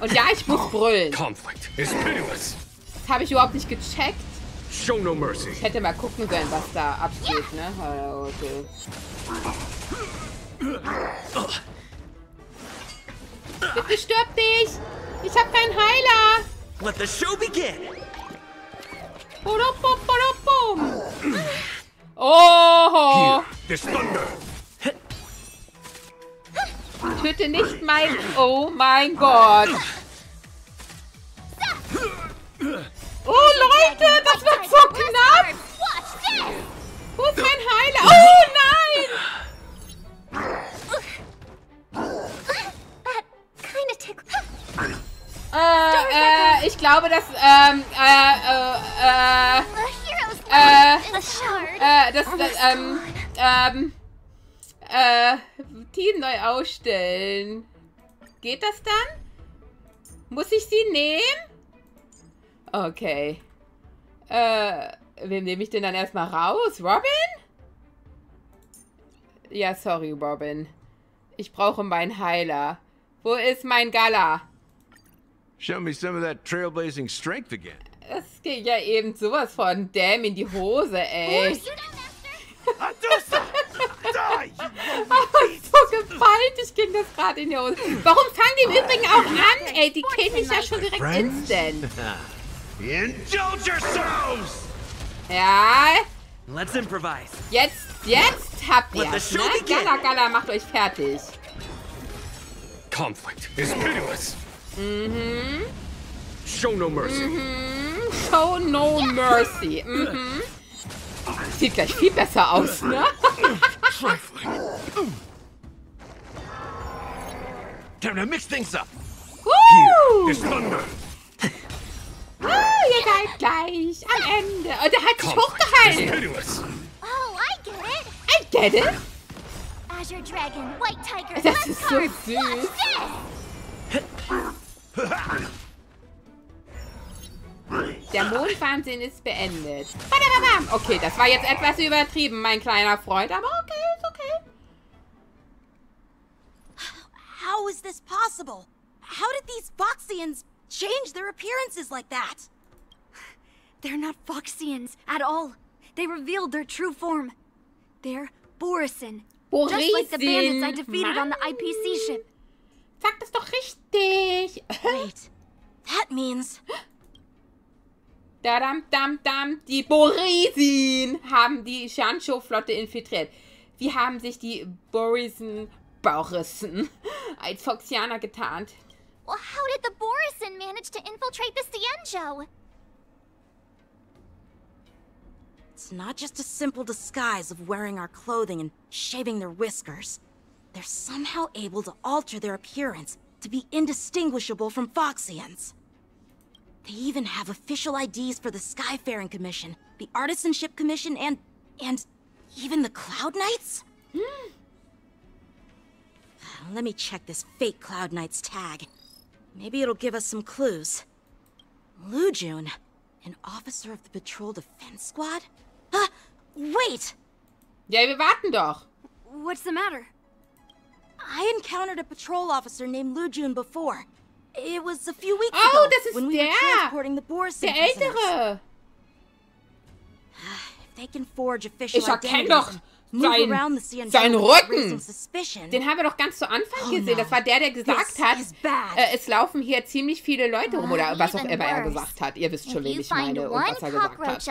Speaker 1: Und ja, ich muss brüllen.
Speaker 11: Conflict is pitiless.
Speaker 1: Das habe ich überhaupt nicht gecheckt.
Speaker 11: Show no mercy.
Speaker 1: Ich hätte mal gucken sollen, was da abgeht, ne? Okay. Bitte stirb nicht! Ich hab keinen Heiler!
Speaker 7: Let the show begin!
Speaker 1: Oh! Töte nicht mein... Oh mein Gott! Oh Leute, das wird so knapp! Wo ist mein Heiler? Oh nein! Äh, äh, ich glaube, dass, ähm, äh, äh, äh, Äh, äh, das, das, ähm, ähm, äh, Team neu ausstellen. Geht das dann? Muss ich sie nehmen? Okay. Äh, wem nehme ich denn dann erstmal raus? Robin? Ja, sorry, Robin. Ich brauche meinen Heiler. Wo ist mein Gala?
Speaker 12: Show me some of that trailblazing strength again.
Speaker 1: Das geht ja eben sowas von Damn in die Hose, ey. Aber so gewaltig ging das gerade in die Hose. Warum fangen die im Übrigen auch an, ey? Die killen mich ja schon direkt instant.
Speaker 8: Indulge yourselves!
Speaker 1: Ja,
Speaker 7: Let's improvise.
Speaker 1: jetzt, jetzt habt ihr
Speaker 7: Let
Speaker 1: es,
Speaker 7: the
Speaker 1: ne?
Speaker 7: show begin.
Speaker 1: Gala, Gala, macht euch fertig.
Speaker 11: Conflict is pitiless.
Speaker 1: Mhm,
Speaker 11: Show no mercy.
Speaker 1: mhm. Show no mercy. Mhm. Sieht gleich viel besser aus, ne?
Speaker 12: Time to mix things up.
Speaker 1: Woo!
Speaker 8: This thunder!
Speaker 1: Ah, ihr seid gleich am Ende. Und er hat sich
Speaker 11: Conflict is
Speaker 1: hochgehalten.
Speaker 11: pitiless.
Speaker 2: Oh, I get it.
Speaker 1: I get it.
Speaker 2: Azure Dragon, White Tiger,
Speaker 1: Das
Speaker 2: Left
Speaker 1: ist so
Speaker 2: Card.
Speaker 1: süß. Der Mondwahnsinn ist beendet. Okay, das war jetzt etwas übertrieben, mein kleiner Freund, aber okay, ist okay.
Speaker 3: How is this possible? How did these Foxians change their appearances like that?
Speaker 5: They're not Foxians at all. They revealed their true form. They're Borisin. Just like the bandits I defeated on the. IPC ship.
Speaker 1: Sag das doch richtig.
Speaker 3: Wait, that means
Speaker 1: Dadam, dam, dam. Die Borisin haben die Shancho-Flotte infiltriert. Wie haben sich die Borisin, Borisin als Foxianer getarnt?
Speaker 2: Well, how did the Borisin manage to infiltrate the Cienjo?
Speaker 3: it's not just a simple disguise of wearing our clothing and shaving their whiskers. They're somehow able to alter their appearance to be indistinguishable from Foxians. They even have official IDs for the Skyfaring Commission, the Artisanship Commission, and. and even the Cloud Knights? Hmm. Let me check this fake Cloud Knight's tag. Maybe it'll give us some clues. Lu Lujun, an officer of the Patrol Defense Squad? Wait!
Speaker 1: Ja, wir warten doch.
Speaker 5: What's the matter?
Speaker 3: I encountered a patrol officer named Lu Jun before. It was a few weeks
Speaker 1: Oh,
Speaker 3: ago
Speaker 1: das ist
Speaker 3: when we were
Speaker 1: der.
Speaker 3: transporting the Boris
Speaker 1: Der. Ältere.
Speaker 3: If they can forge official
Speaker 1: Ich erkenne doch sein, seinen
Speaker 3: raising
Speaker 1: Rücken. Den haben wir doch ganz zu Anfang
Speaker 3: Oh,
Speaker 1: gesehen. Das war der, der gesagt hat, äh, es laufen hier ziemlich viele Leute rum oder was auch immer er gesagt hat. Ihr wisst schon, wen ich meine und was er gesagt hat.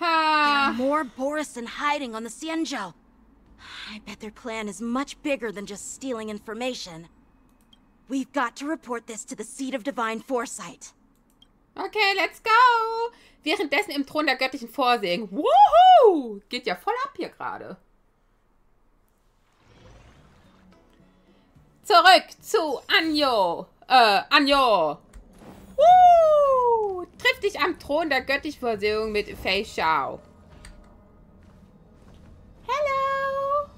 Speaker 2: On the express, it
Speaker 3: There are more Borisin hiding on the Xianzhou. I bet their plan is much bigger than just stealing information. We've got to report this to the Seat of Divine Foresight.
Speaker 1: Okay, let's go. Währenddessen im Thron der göttlichen Vorsehung. Woohoo! Geht ja voll ab hier gerade. Zurück zu Anjo. Äh, Anjo. Woo! Triff dich am Thron der göttlichen Vorsehung mit Fei Shao. Hello.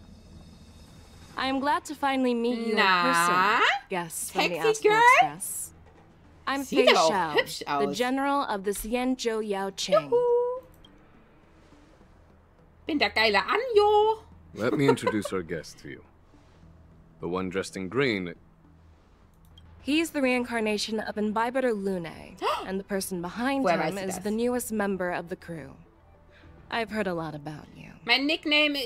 Speaker 13: I am glad to finally meet you
Speaker 1: Na?
Speaker 13: in person, guests from the
Speaker 1: Sexy girl?
Speaker 13: Express. I'm
Speaker 1: Sieht
Speaker 13: Fei Shao,
Speaker 1: hübsch
Speaker 13: the
Speaker 1: aus.
Speaker 13: general of the Xianzhou Yao Cheng.
Speaker 1: Bin der geile Anjo.
Speaker 11: Let me introduce our guest to you. The one dressed in green.
Speaker 13: He's the reincarnation of Imbibitor Lunae, and the person behind him is the newest member of the crew. I've heard a lot about you.
Speaker 1: My Nickname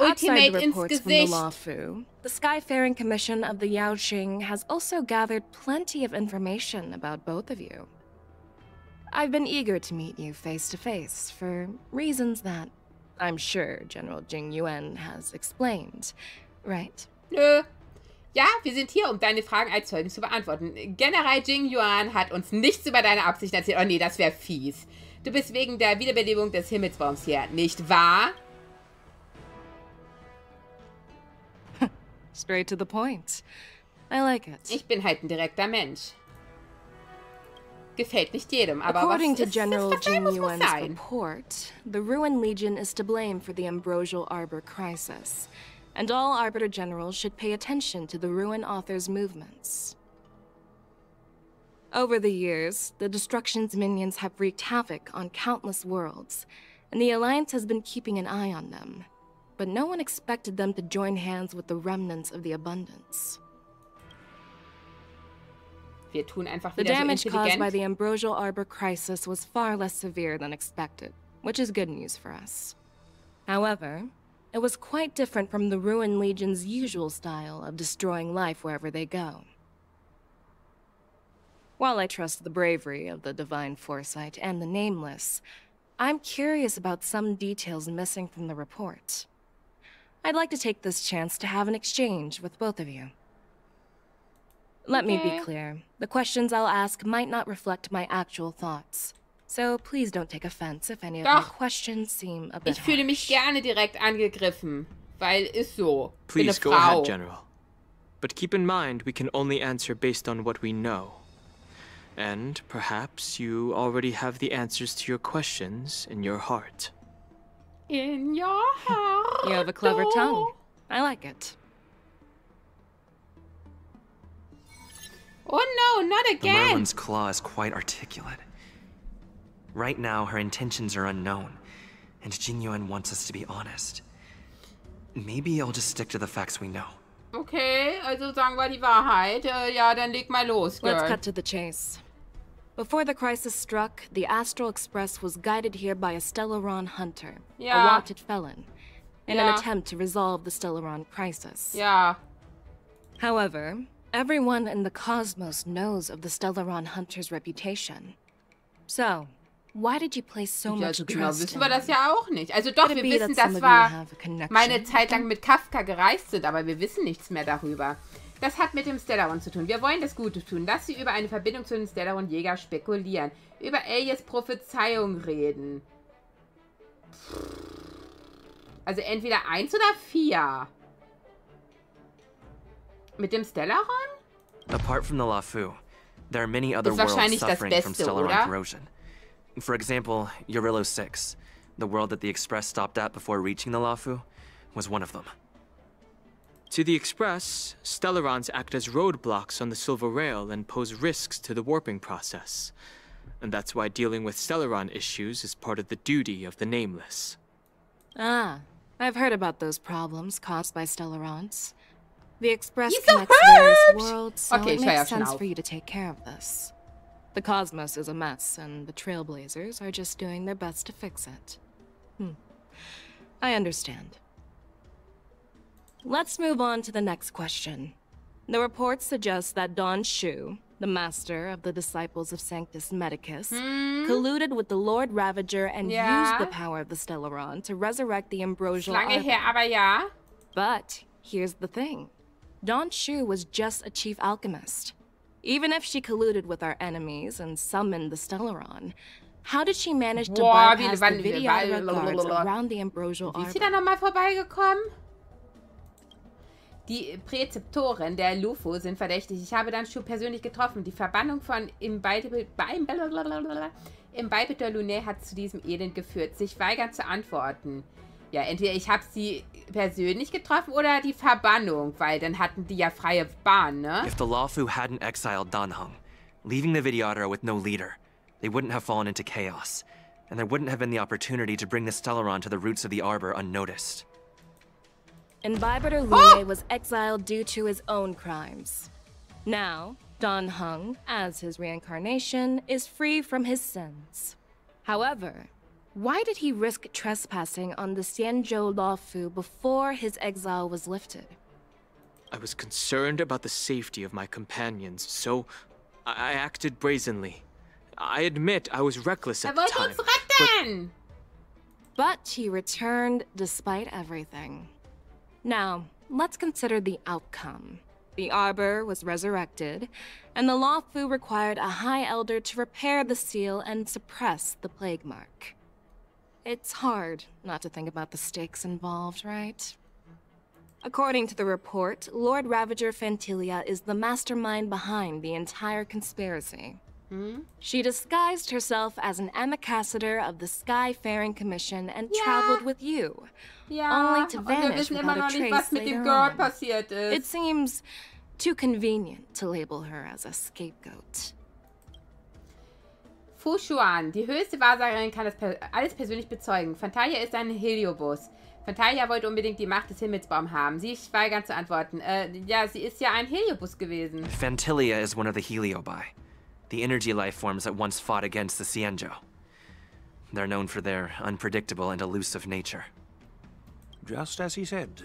Speaker 13: Outside
Speaker 1: Ultimate
Speaker 13: the reports from the the Skyfaring Commission of the Yaoqing has also gathered plenty of information about both of you. I've been eager to meet you face to face for reasons that I'm sure General Jing Yuan has explained, right?
Speaker 1: Nö. Ja, wir sind hier, um deine Fragen als Zeugen zu beantworten. General Jing Yuan hat uns nichts über deine Absichten erzählt. Oh nee, das wäre fies. Du bist wegen der Wiederbelebung des Himmelsbaums hier, nicht wahr?
Speaker 13: Straight to the point. I like it.
Speaker 1: Ich bin halt ein direkter Mensch. Gefällt nicht jedem, aber
Speaker 13: According
Speaker 1: was
Speaker 13: to
Speaker 1: ist,
Speaker 13: General
Speaker 1: ist
Speaker 13: Jing Yuan's report, the Ruin Legion is to blame for the Ambrosial Arbor crisis, and all Arbiter Generals should pay attention to the Ruin Author's movements. Over the years, the Destruction's minions have wreaked havoc on countless worlds, and the Alliance has been keeping an eye on them. But no one expected them to join hands with the remnants of the Abundance.
Speaker 1: Wir tun einfach
Speaker 13: The
Speaker 1: wieder so
Speaker 13: damage caused by the Ambrosial Arbor crisis was far less severe than expected, which is good news for us. However, it was quite different from the Ruin Legion's usual style of destroying life wherever they go. While I trust the bravery of the Divine Foresight and the Nameless, I'm curious about some details missing from the report. I'd like to take this chance to have an exchange with both of you. Let me be clear. The questions I'll ask might not reflect my actual thoughts. So please don't take offense if any of my questions seem a bit
Speaker 1: Ich fühle mich gerne direkt angegriffen, weil ist so. Bin
Speaker 4: Please go
Speaker 1: Frau.
Speaker 4: ahead, General. But keep in mind, we can only answer based on what we know. And perhaps you already have the answers to your questions in your heart.
Speaker 1: In your heart.
Speaker 13: You have a clever tongue. I like it.
Speaker 1: Oh no, not again!
Speaker 14: The
Speaker 1: again.
Speaker 14: Merlin's claw is quite articulate. Right now, her intentions are unknown, and Jing Yuan wants us to be honest. Maybe I'll just stick to the facts we know.
Speaker 1: Okay, also sagen wir die Wahrheit. Äh, ja, dann leg mal los, girl.
Speaker 13: Let's cut to the chase. Before the crisis struck, the Astral Express was guided here by a Stellaron hunter, a wanted felon, in
Speaker 1: Ja.
Speaker 13: an attempt to resolve the Stellaron crisis.
Speaker 1: Yeah.
Speaker 13: However, everyone in the cosmos knows of the Stellaron hunter's reputation. So, why did you place so
Speaker 1: ja,
Speaker 13: much
Speaker 1: also genau
Speaker 13: trust
Speaker 1: wissen wir das ja auch nicht. Also doch, wir wissen, dass wir meine Zeit lang
Speaker 13: with
Speaker 1: mit Kafka gereist sind, aber wir wissen nichts mehr darüber. Das hat mit dem Stellaron zu tun. Wir wollen das Gute tun. Dass sie über eine Verbindung zu den Stellaron-Jäger spekulieren. Über Elias Prophezeiung reden. Also entweder eins oder vier. Mit dem Stellaron?
Speaker 14: Apart from the Lafu, there are many other
Speaker 1: Ist
Speaker 14: worlds
Speaker 1: wahrscheinlich das
Speaker 14: suffering from
Speaker 1: Beste,
Speaker 14: Stellaron
Speaker 1: oder?
Speaker 14: corrosion. For example, Jarilo 6, the world that the Express stopped at before reaching the Luofu, was one of them.
Speaker 4: To the Express, Stellarons act as roadblocks on the Silver Rail and pose risks to the warping process. And that's why dealing with Stellaron issues is part of the duty of the Nameless.
Speaker 13: Ah, I've heard about those problems caused by Stellarons. The Express
Speaker 1: He's
Speaker 13: connects various
Speaker 1: hurt!
Speaker 13: worlds, so
Speaker 1: Okay,
Speaker 13: it makes sense
Speaker 1: auf.
Speaker 13: for you to take care of this. The cosmos is a mess, and the Trailblazers are just doing their best to fix it. Hmm. I understand. Let's move on to the next question. The report suggests that Dan Shu, the master of the disciples of Sanctus Medicus, colluded with the Lord Ravager and
Speaker 1: Ja.
Speaker 13: used the power of the Stellaron to resurrect the Ambrosial
Speaker 1: Lange her, aber ja.
Speaker 13: But here's the thing Dan Shu was just a chief alchemist. Even if she colluded with our enemies and summoned the Stellaron, how did she manage to
Speaker 1: Boah, wie-
Speaker 13: bypass the
Speaker 1: weil-
Speaker 13: guards around the Ambrosial
Speaker 1: Wie ist sie
Speaker 13: Arbor?
Speaker 1: da nochmal vorbeigekommen? Die Präzeptoren der Lufo sind verdächtig. Ich habe dann Shu persönlich getroffen. Die Verbannung von Imbibe de Lunet hat zu diesem Elend geführt. Sich weigern zu antworten. Ja, entweder ich habe sie persönlich getroffen oder die Verbannung, weil dann hatten die ja freie Bahn, ne?
Speaker 14: If the Luofu hadn't exiled Dan Heng, leaving the Vidyadhara with no leader, they wouldn't have fallen into chaos, and there wouldn't have been the opportunity to bring the Stellaron to the roots of the Arbor unnoticed.
Speaker 13: Imbibitor Lunae was exiled due to his own crimes. Now, Dan Heng, as his reincarnation, is free from his sins. However, why did he risk trespassing on the Xianzhou Luofu before his exile was lifted?
Speaker 4: I was concerned about the safety of my companions, so I, I acted brazenly. I admit I was reckless at the
Speaker 1: wollte
Speaker 4: time.
Speaker 1: uns retten!
Speaker 13: But he returned despite everything. Now, let's consider the outcome. The Arbor was resurrected, and the Luofu required a High Elder to repair the seal and suppress the plague mark. It's hard not to think about the stakes involved, right? According to the report, Lord Ravager Phantylia is the mastermind behind the entire conspiracy. She disguised herself as an ambassador of the Skyfaring Commission and traveled with you,
Speaker 1: Ja,
Speaker 13: only to vanish without a trace later on. It seems too convenient to label her as a scapegoat.
Speaker 1: Fu Xuan, die höchste Wahrsagerin, kann das per alles persönlich bezeugen. Fantalia ist ein Heliobus. Fantalia wollte unbedingt die Macht des Himmelsbaum haben. Sie weigern zu antworten. Äh, ja, sie ist ja ein Heliobus gewesen.
Speaker 14: Fantilia is one of the Heliobi, the energy life forms that once fought against the Xianzhou. They're known for their unpredictable and elusive nature.
Speaker 15: Just as he said.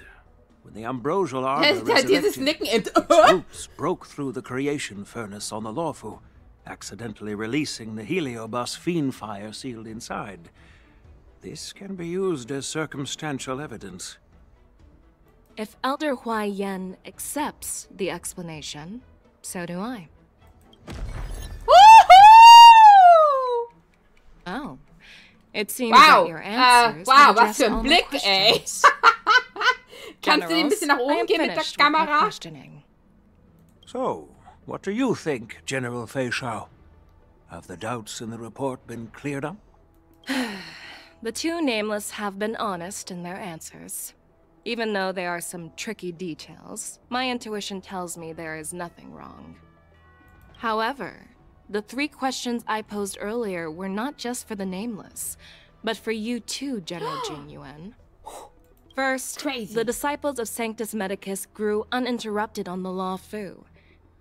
Speaker 15: When the ambrosial
Speaker 1: dieses
Speaker 15: resurrected,
Speaker 1: Nicken in...
Speaker 15: its roots broke through the creation furnace on the Lawfu, accidentally releasing the heliobus fiend fire sealed inside. This can be used as circumstantial evidence.
Speaker 13: If Elder Huaiyan accepts the explanation, so do I. Oh. It seems
Speaker 1: Wow,
Speaker 13: that your
Speaker 1: äh,
Speaker 13: answers
Speaker 1: wow,
Speaker 13: have
Speaker 1: was
Speaker 13: addressed
Speaker 1: für ein
Speaker 13: all my
Speaker 1: Blick, ey.
Speaker 13: questions.
Speaker 1: Kannst du den ein bisschen nach
Speaker 13: Generals, I
Speaker 1: oben
Speaker 13: am
Speaker 1: gehen mit der
Speaker 13: finished with my
Speaker 1: Kamera?
Speaker 15: So, what do you think, General Feixiao? Have the doubts in the report been cleared up?
Speaker 13: The two nameless have been honest in their answers. Even though there are some tricky details, my intuition tells me there is nothing wrong. However, the three questions I posed earlier were not just for the nameless, but for you too, General Jing Yuan. First, the disciples of Sanctus Medicus grew uninterrupted on the Luofu,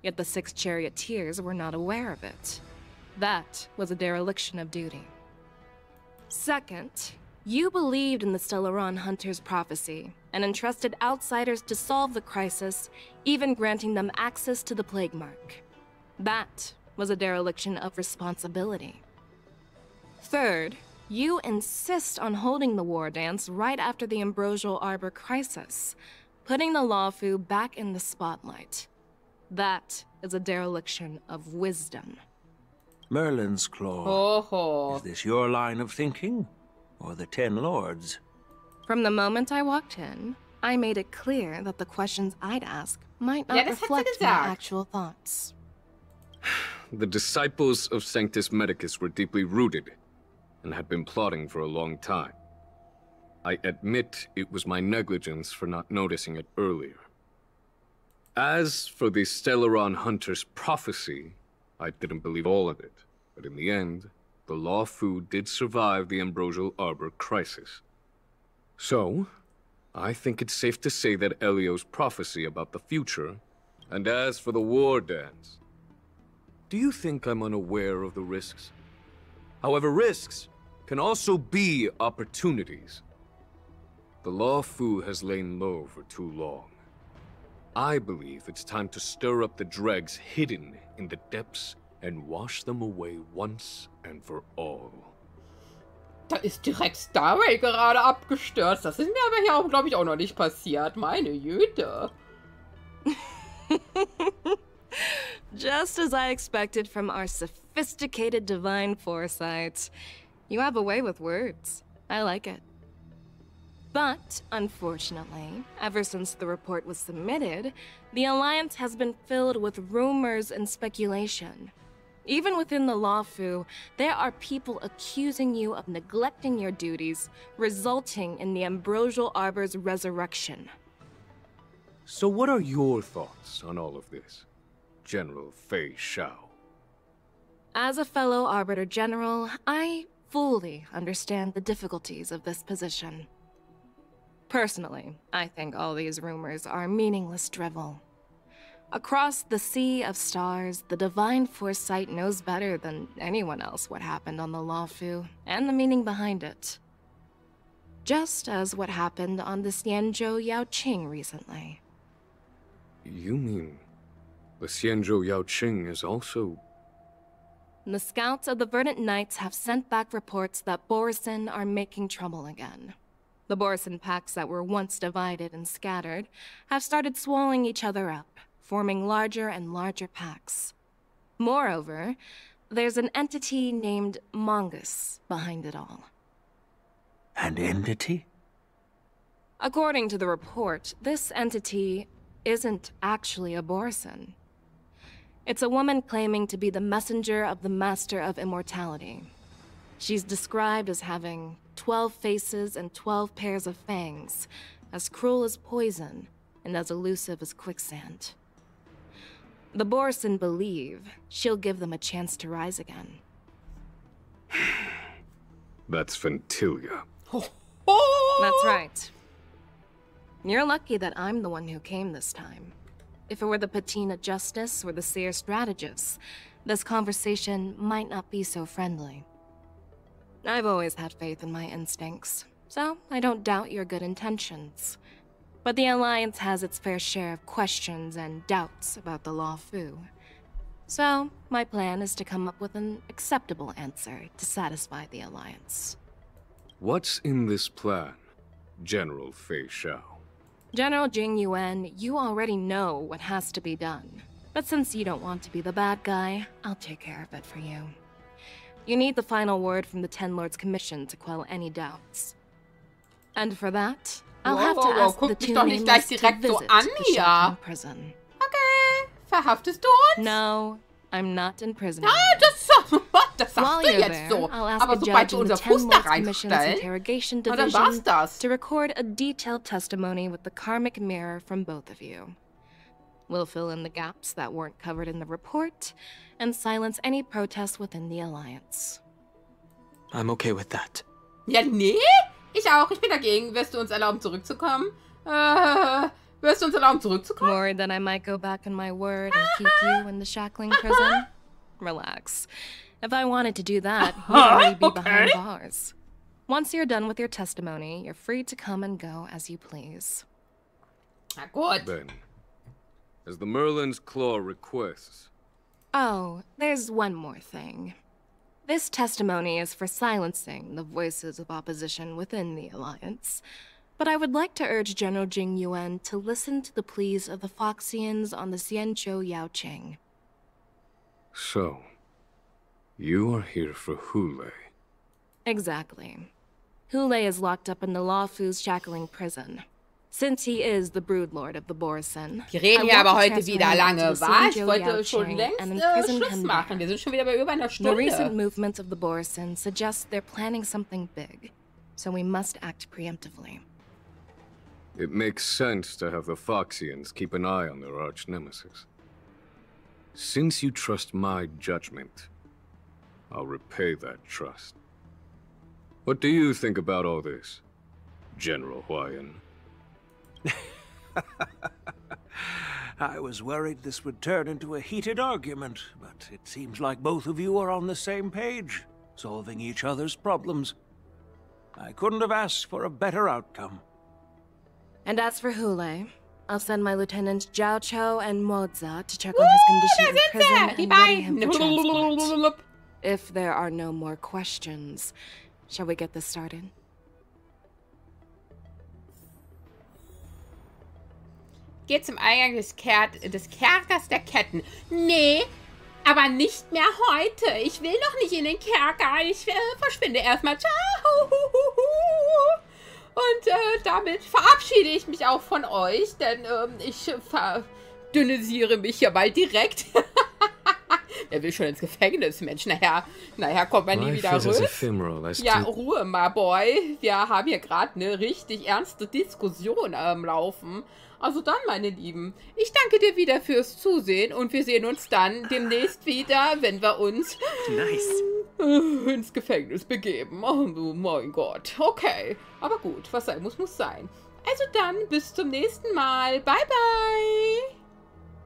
Speaker 13: yet the six charioteers were not aware of it. That was a dereliction of duty. Second, you believed in the Stellaron Hunter's prophecy and entrusted outsiders to solve the crisis, even granting them access to the Plague Mark. That was a dereliction of responsibility. Third, you insist on holding the war dance right after the Ambrosial Arbor crisis, putting the Luofu back in the spotlight. That is a dereliction of wisdom.
Speaker 15: Merlin's Claw.
Speaker 1: Ho, ho.
Speaker 15: Is this your line of thinking? Or the Ten Lords?
Speaker 13: From the moment I walked in, I made it clear that the questions I'd ask might not
Speaker 6: Ja, das hat sie
Speaker 13: reflect my
Speaker 6: gesagt.
Speaker 13: actual thoughts.
Speaker 11: The disciples of Sanctus Medicus were deeply rooted and had been plotting for a long time. I admit it was my negligence for not noticing it earlier. As for the Stellaron Hunter's prophecy, I didn't believe all of it. But in the end, the Luofu did survive the Ambrosial Arbor crisis. So, I think it's safe to say that Elio's prophecy about the future, and as for the war dance, do you think I'm unaware of the risks? However, risks can also be opportunities. The Luofu has lain low for too long. I believe it's time to stir up the dregs hidden in the depths and wash them away once and for all.
Speaker 1: Da ist direkt Star Rail gerade abgestürzt. Das ist mir aber hier auch, glaube ich, auch noch nicht passiert. Meine Güte.
Speaker 13: Just as I expected from our sophisticated divine foresight. You have a way with words. I like it. But, unfortunately, ever since the report was submitted, the Alliance has been filled with rumors and speculation. Even within the Luofu, there are people accusing you of neglecting your duties, resulting in the Ambrosial Arbor's resurrection.
Speaker 11: So what are your thoughts on all of this, General Feixiao?
Speaker 13: As a fellow Arbiter General, I fully understand the difficulties of this position. Personally, I think all these rumors are meaningless drivel. Across the sea of stars, the Divine Foresight knows better than anyone else what happened on the Luofu and the meaning behind it. Just as what happened on the Xianzhou Yaoqing recently.
Speaker 11: You mean the Xianzhou Yaoqing is also...
Speaker 13: The scouts of the Verdant Knights have sent back reports that Borisin are making trouble again. The Borisin packs that were once divided and scattered have started swallowing each other up, forming larger and larger packs. Moreover, there's an entity named Mongus behind it all.
Speaker 15: An entity?
Speaker 13: According to the report, this entity isn't actually a Borisin. It's a woman claiming to be the messenger of the Master of Immortality. She's described as having 12 faces and 12 pairs of fangs, as cruel as poison, and as elusive as quicksand. The Borisin believe she'll give them a chance to rise again.
Speaker 11: That's Ventilia.
Speaker 13: That's right. You're lucky that I'm the one who came this time. If it were the Patina Justice or the Seer Strategist, this conversation might not be so friendly. I've always had faith in my instincts, so I don't doubt your good intentions. But the Alliance has its fair share of questions and doubts about the Luofu. So, my plan is to come up with an acceptable answer to satisfy the Alliance.
Speaker 11: What's in this plan, General Feixiao?
Speaker 13: General Jing Yuan, you already know what has to be done. But since you don't want to be the bad guy, I'll take care of it for you. You need the final word from the Ten Lords Commission to quell any doubts. And for that, I'll
Speaker 1: Wow,
Speaker 13: have to
Speaker 1: wow, wow,
Speaker 13: ask
Speaker 1: guck
Speaker 13: the two
Speaker 1: doch nicht gleich
Speaker 13: to
Speaker 1: direkt so an
Speaker 13: the
Speaker 1: hier.
Speaker 13: Prison.
Speaker 1: Okay. Verhaftest du uns?
Speaker 13: No, I'm not in prison.
Speaker 1: Ah, das, das sagst du
Speaker 13: you're
Speaker 1: jetzt
Speaker 13: there,
Speaker 1: so.
Speaker 13: I'll ask
Speaker 1: Aber sobald
Speaker 13: the
Speaker 1: unser
Speaker 13: Ten
Speaker 1: Fuß da
Speaker 13: Lords Commission's
Speaker 1: reinstellen,
Speaker 13: interrogation
Speaker 1: dann war's das.
Speaker 13: to record a detailed testimony with the karmic mirror from both of you. We'll fill in the gaps that weren't covered in the report and silence any protests within the Alliance.
Speaker 4: I'm okay with that.
Speaker 1: Ja, nee? Ich auch. Ich bin dagegen. Wirst du uns erlauben, zurückzukommen? Äh, wirst du uns erlauben, zurückzukommen?
Speaker 13: Worried that I might go back on my word and keep you in the shackling prison? Relax. If I wanted to do that, you'd already be behind bars. Once you're done with your testimony, you're free to come and go as you please.
Speaker 1: Na gut.
Speaker 11: Then, as the Merlin's Claw requests,
Speaker 13: Oh, there's one more thing. This testimony is for silencing the voices of opposition within the Alliance. But I would like to urge General Jing Yuan to listen to the pleas of the Foxians on the Xianzhou Yaoqing.
Speaker 11: so, you are here for Hoolay.
Speaker 13: Exactly. Hoolay is locked up in the Luofu's shackling prison. Since he is the broodlord of the Borisin,
Speaker 1: Die reden
Speaker 13: I
Speaker 1: hier
Speaker 13: want
Speaker 1: aber
Speaker 13: to
Speaker 1: heute
Speaker 13: transfer
Speaker 1: wieder
Speaker 13: him
Speaker 1: lange,
Speaker 13: to the
Speaker 1: was? Ich
Speaker 13: Xianzhou
Speaker 1: wollte schon
Speaker 13: Yaoqing
Speaker 1: längst
Speaker 13: and
Speaker 1: äh,
Speaker 13: imprison
Speaker 1: Schluss machen. Wir sind schon wieder bei über einer
Speaker 13: The recent movements of the Borisin suggest they're planning something big, so we must act preemptively.
Speaker 11: It makes sense to have the Foxians keep an eye on their arch nemesis. Since you trust my judgment, I'll repay that trust. What do you think about all this, General Huaiyan?
Speaker 15: I was worried this would turn into a heated argument, but it seems like both of you are on the same page, solving each other's problems. I couldn't have asked for a better outcome.
Speaker 13: And as for Hoolay, I'll send my lieutenants Jiaoqiu and Moze to check on his condition in prison and ready him for transport. If there are no more questions, shall we get this started?
Speaker 1: Geht zum Eingang des, Ker des Kerkers der Ketten. Nee, aber nicht mehr heute. Ich will noch nicht in den Kerker. Ich äh, verschwinde erstmal. Ciao. Und äh, damit verabschiede ich mich auch von euch, denn ähm, ich verdünnisiere mich ja mal direkt. Wer will schon ins Gefängnis, Mensch? Naja, naja, kommt man nie wieder raus. Ja, Ruhe mal, Boy. Wir haben hier gerade eine richtig ernste Diskussion am ähm, Laufen. Also dann, meine Lieben, ich danke dir wieder fürs Zusehen und wir sehen uns dann demnächst wieder, wenn wir uns nice. ins Gefängnis begeben. Oh mein Gott. Okay. Aber gut, was sein muss, muss sein. Also dann, bis zum nächsten Mal. Bye, bye.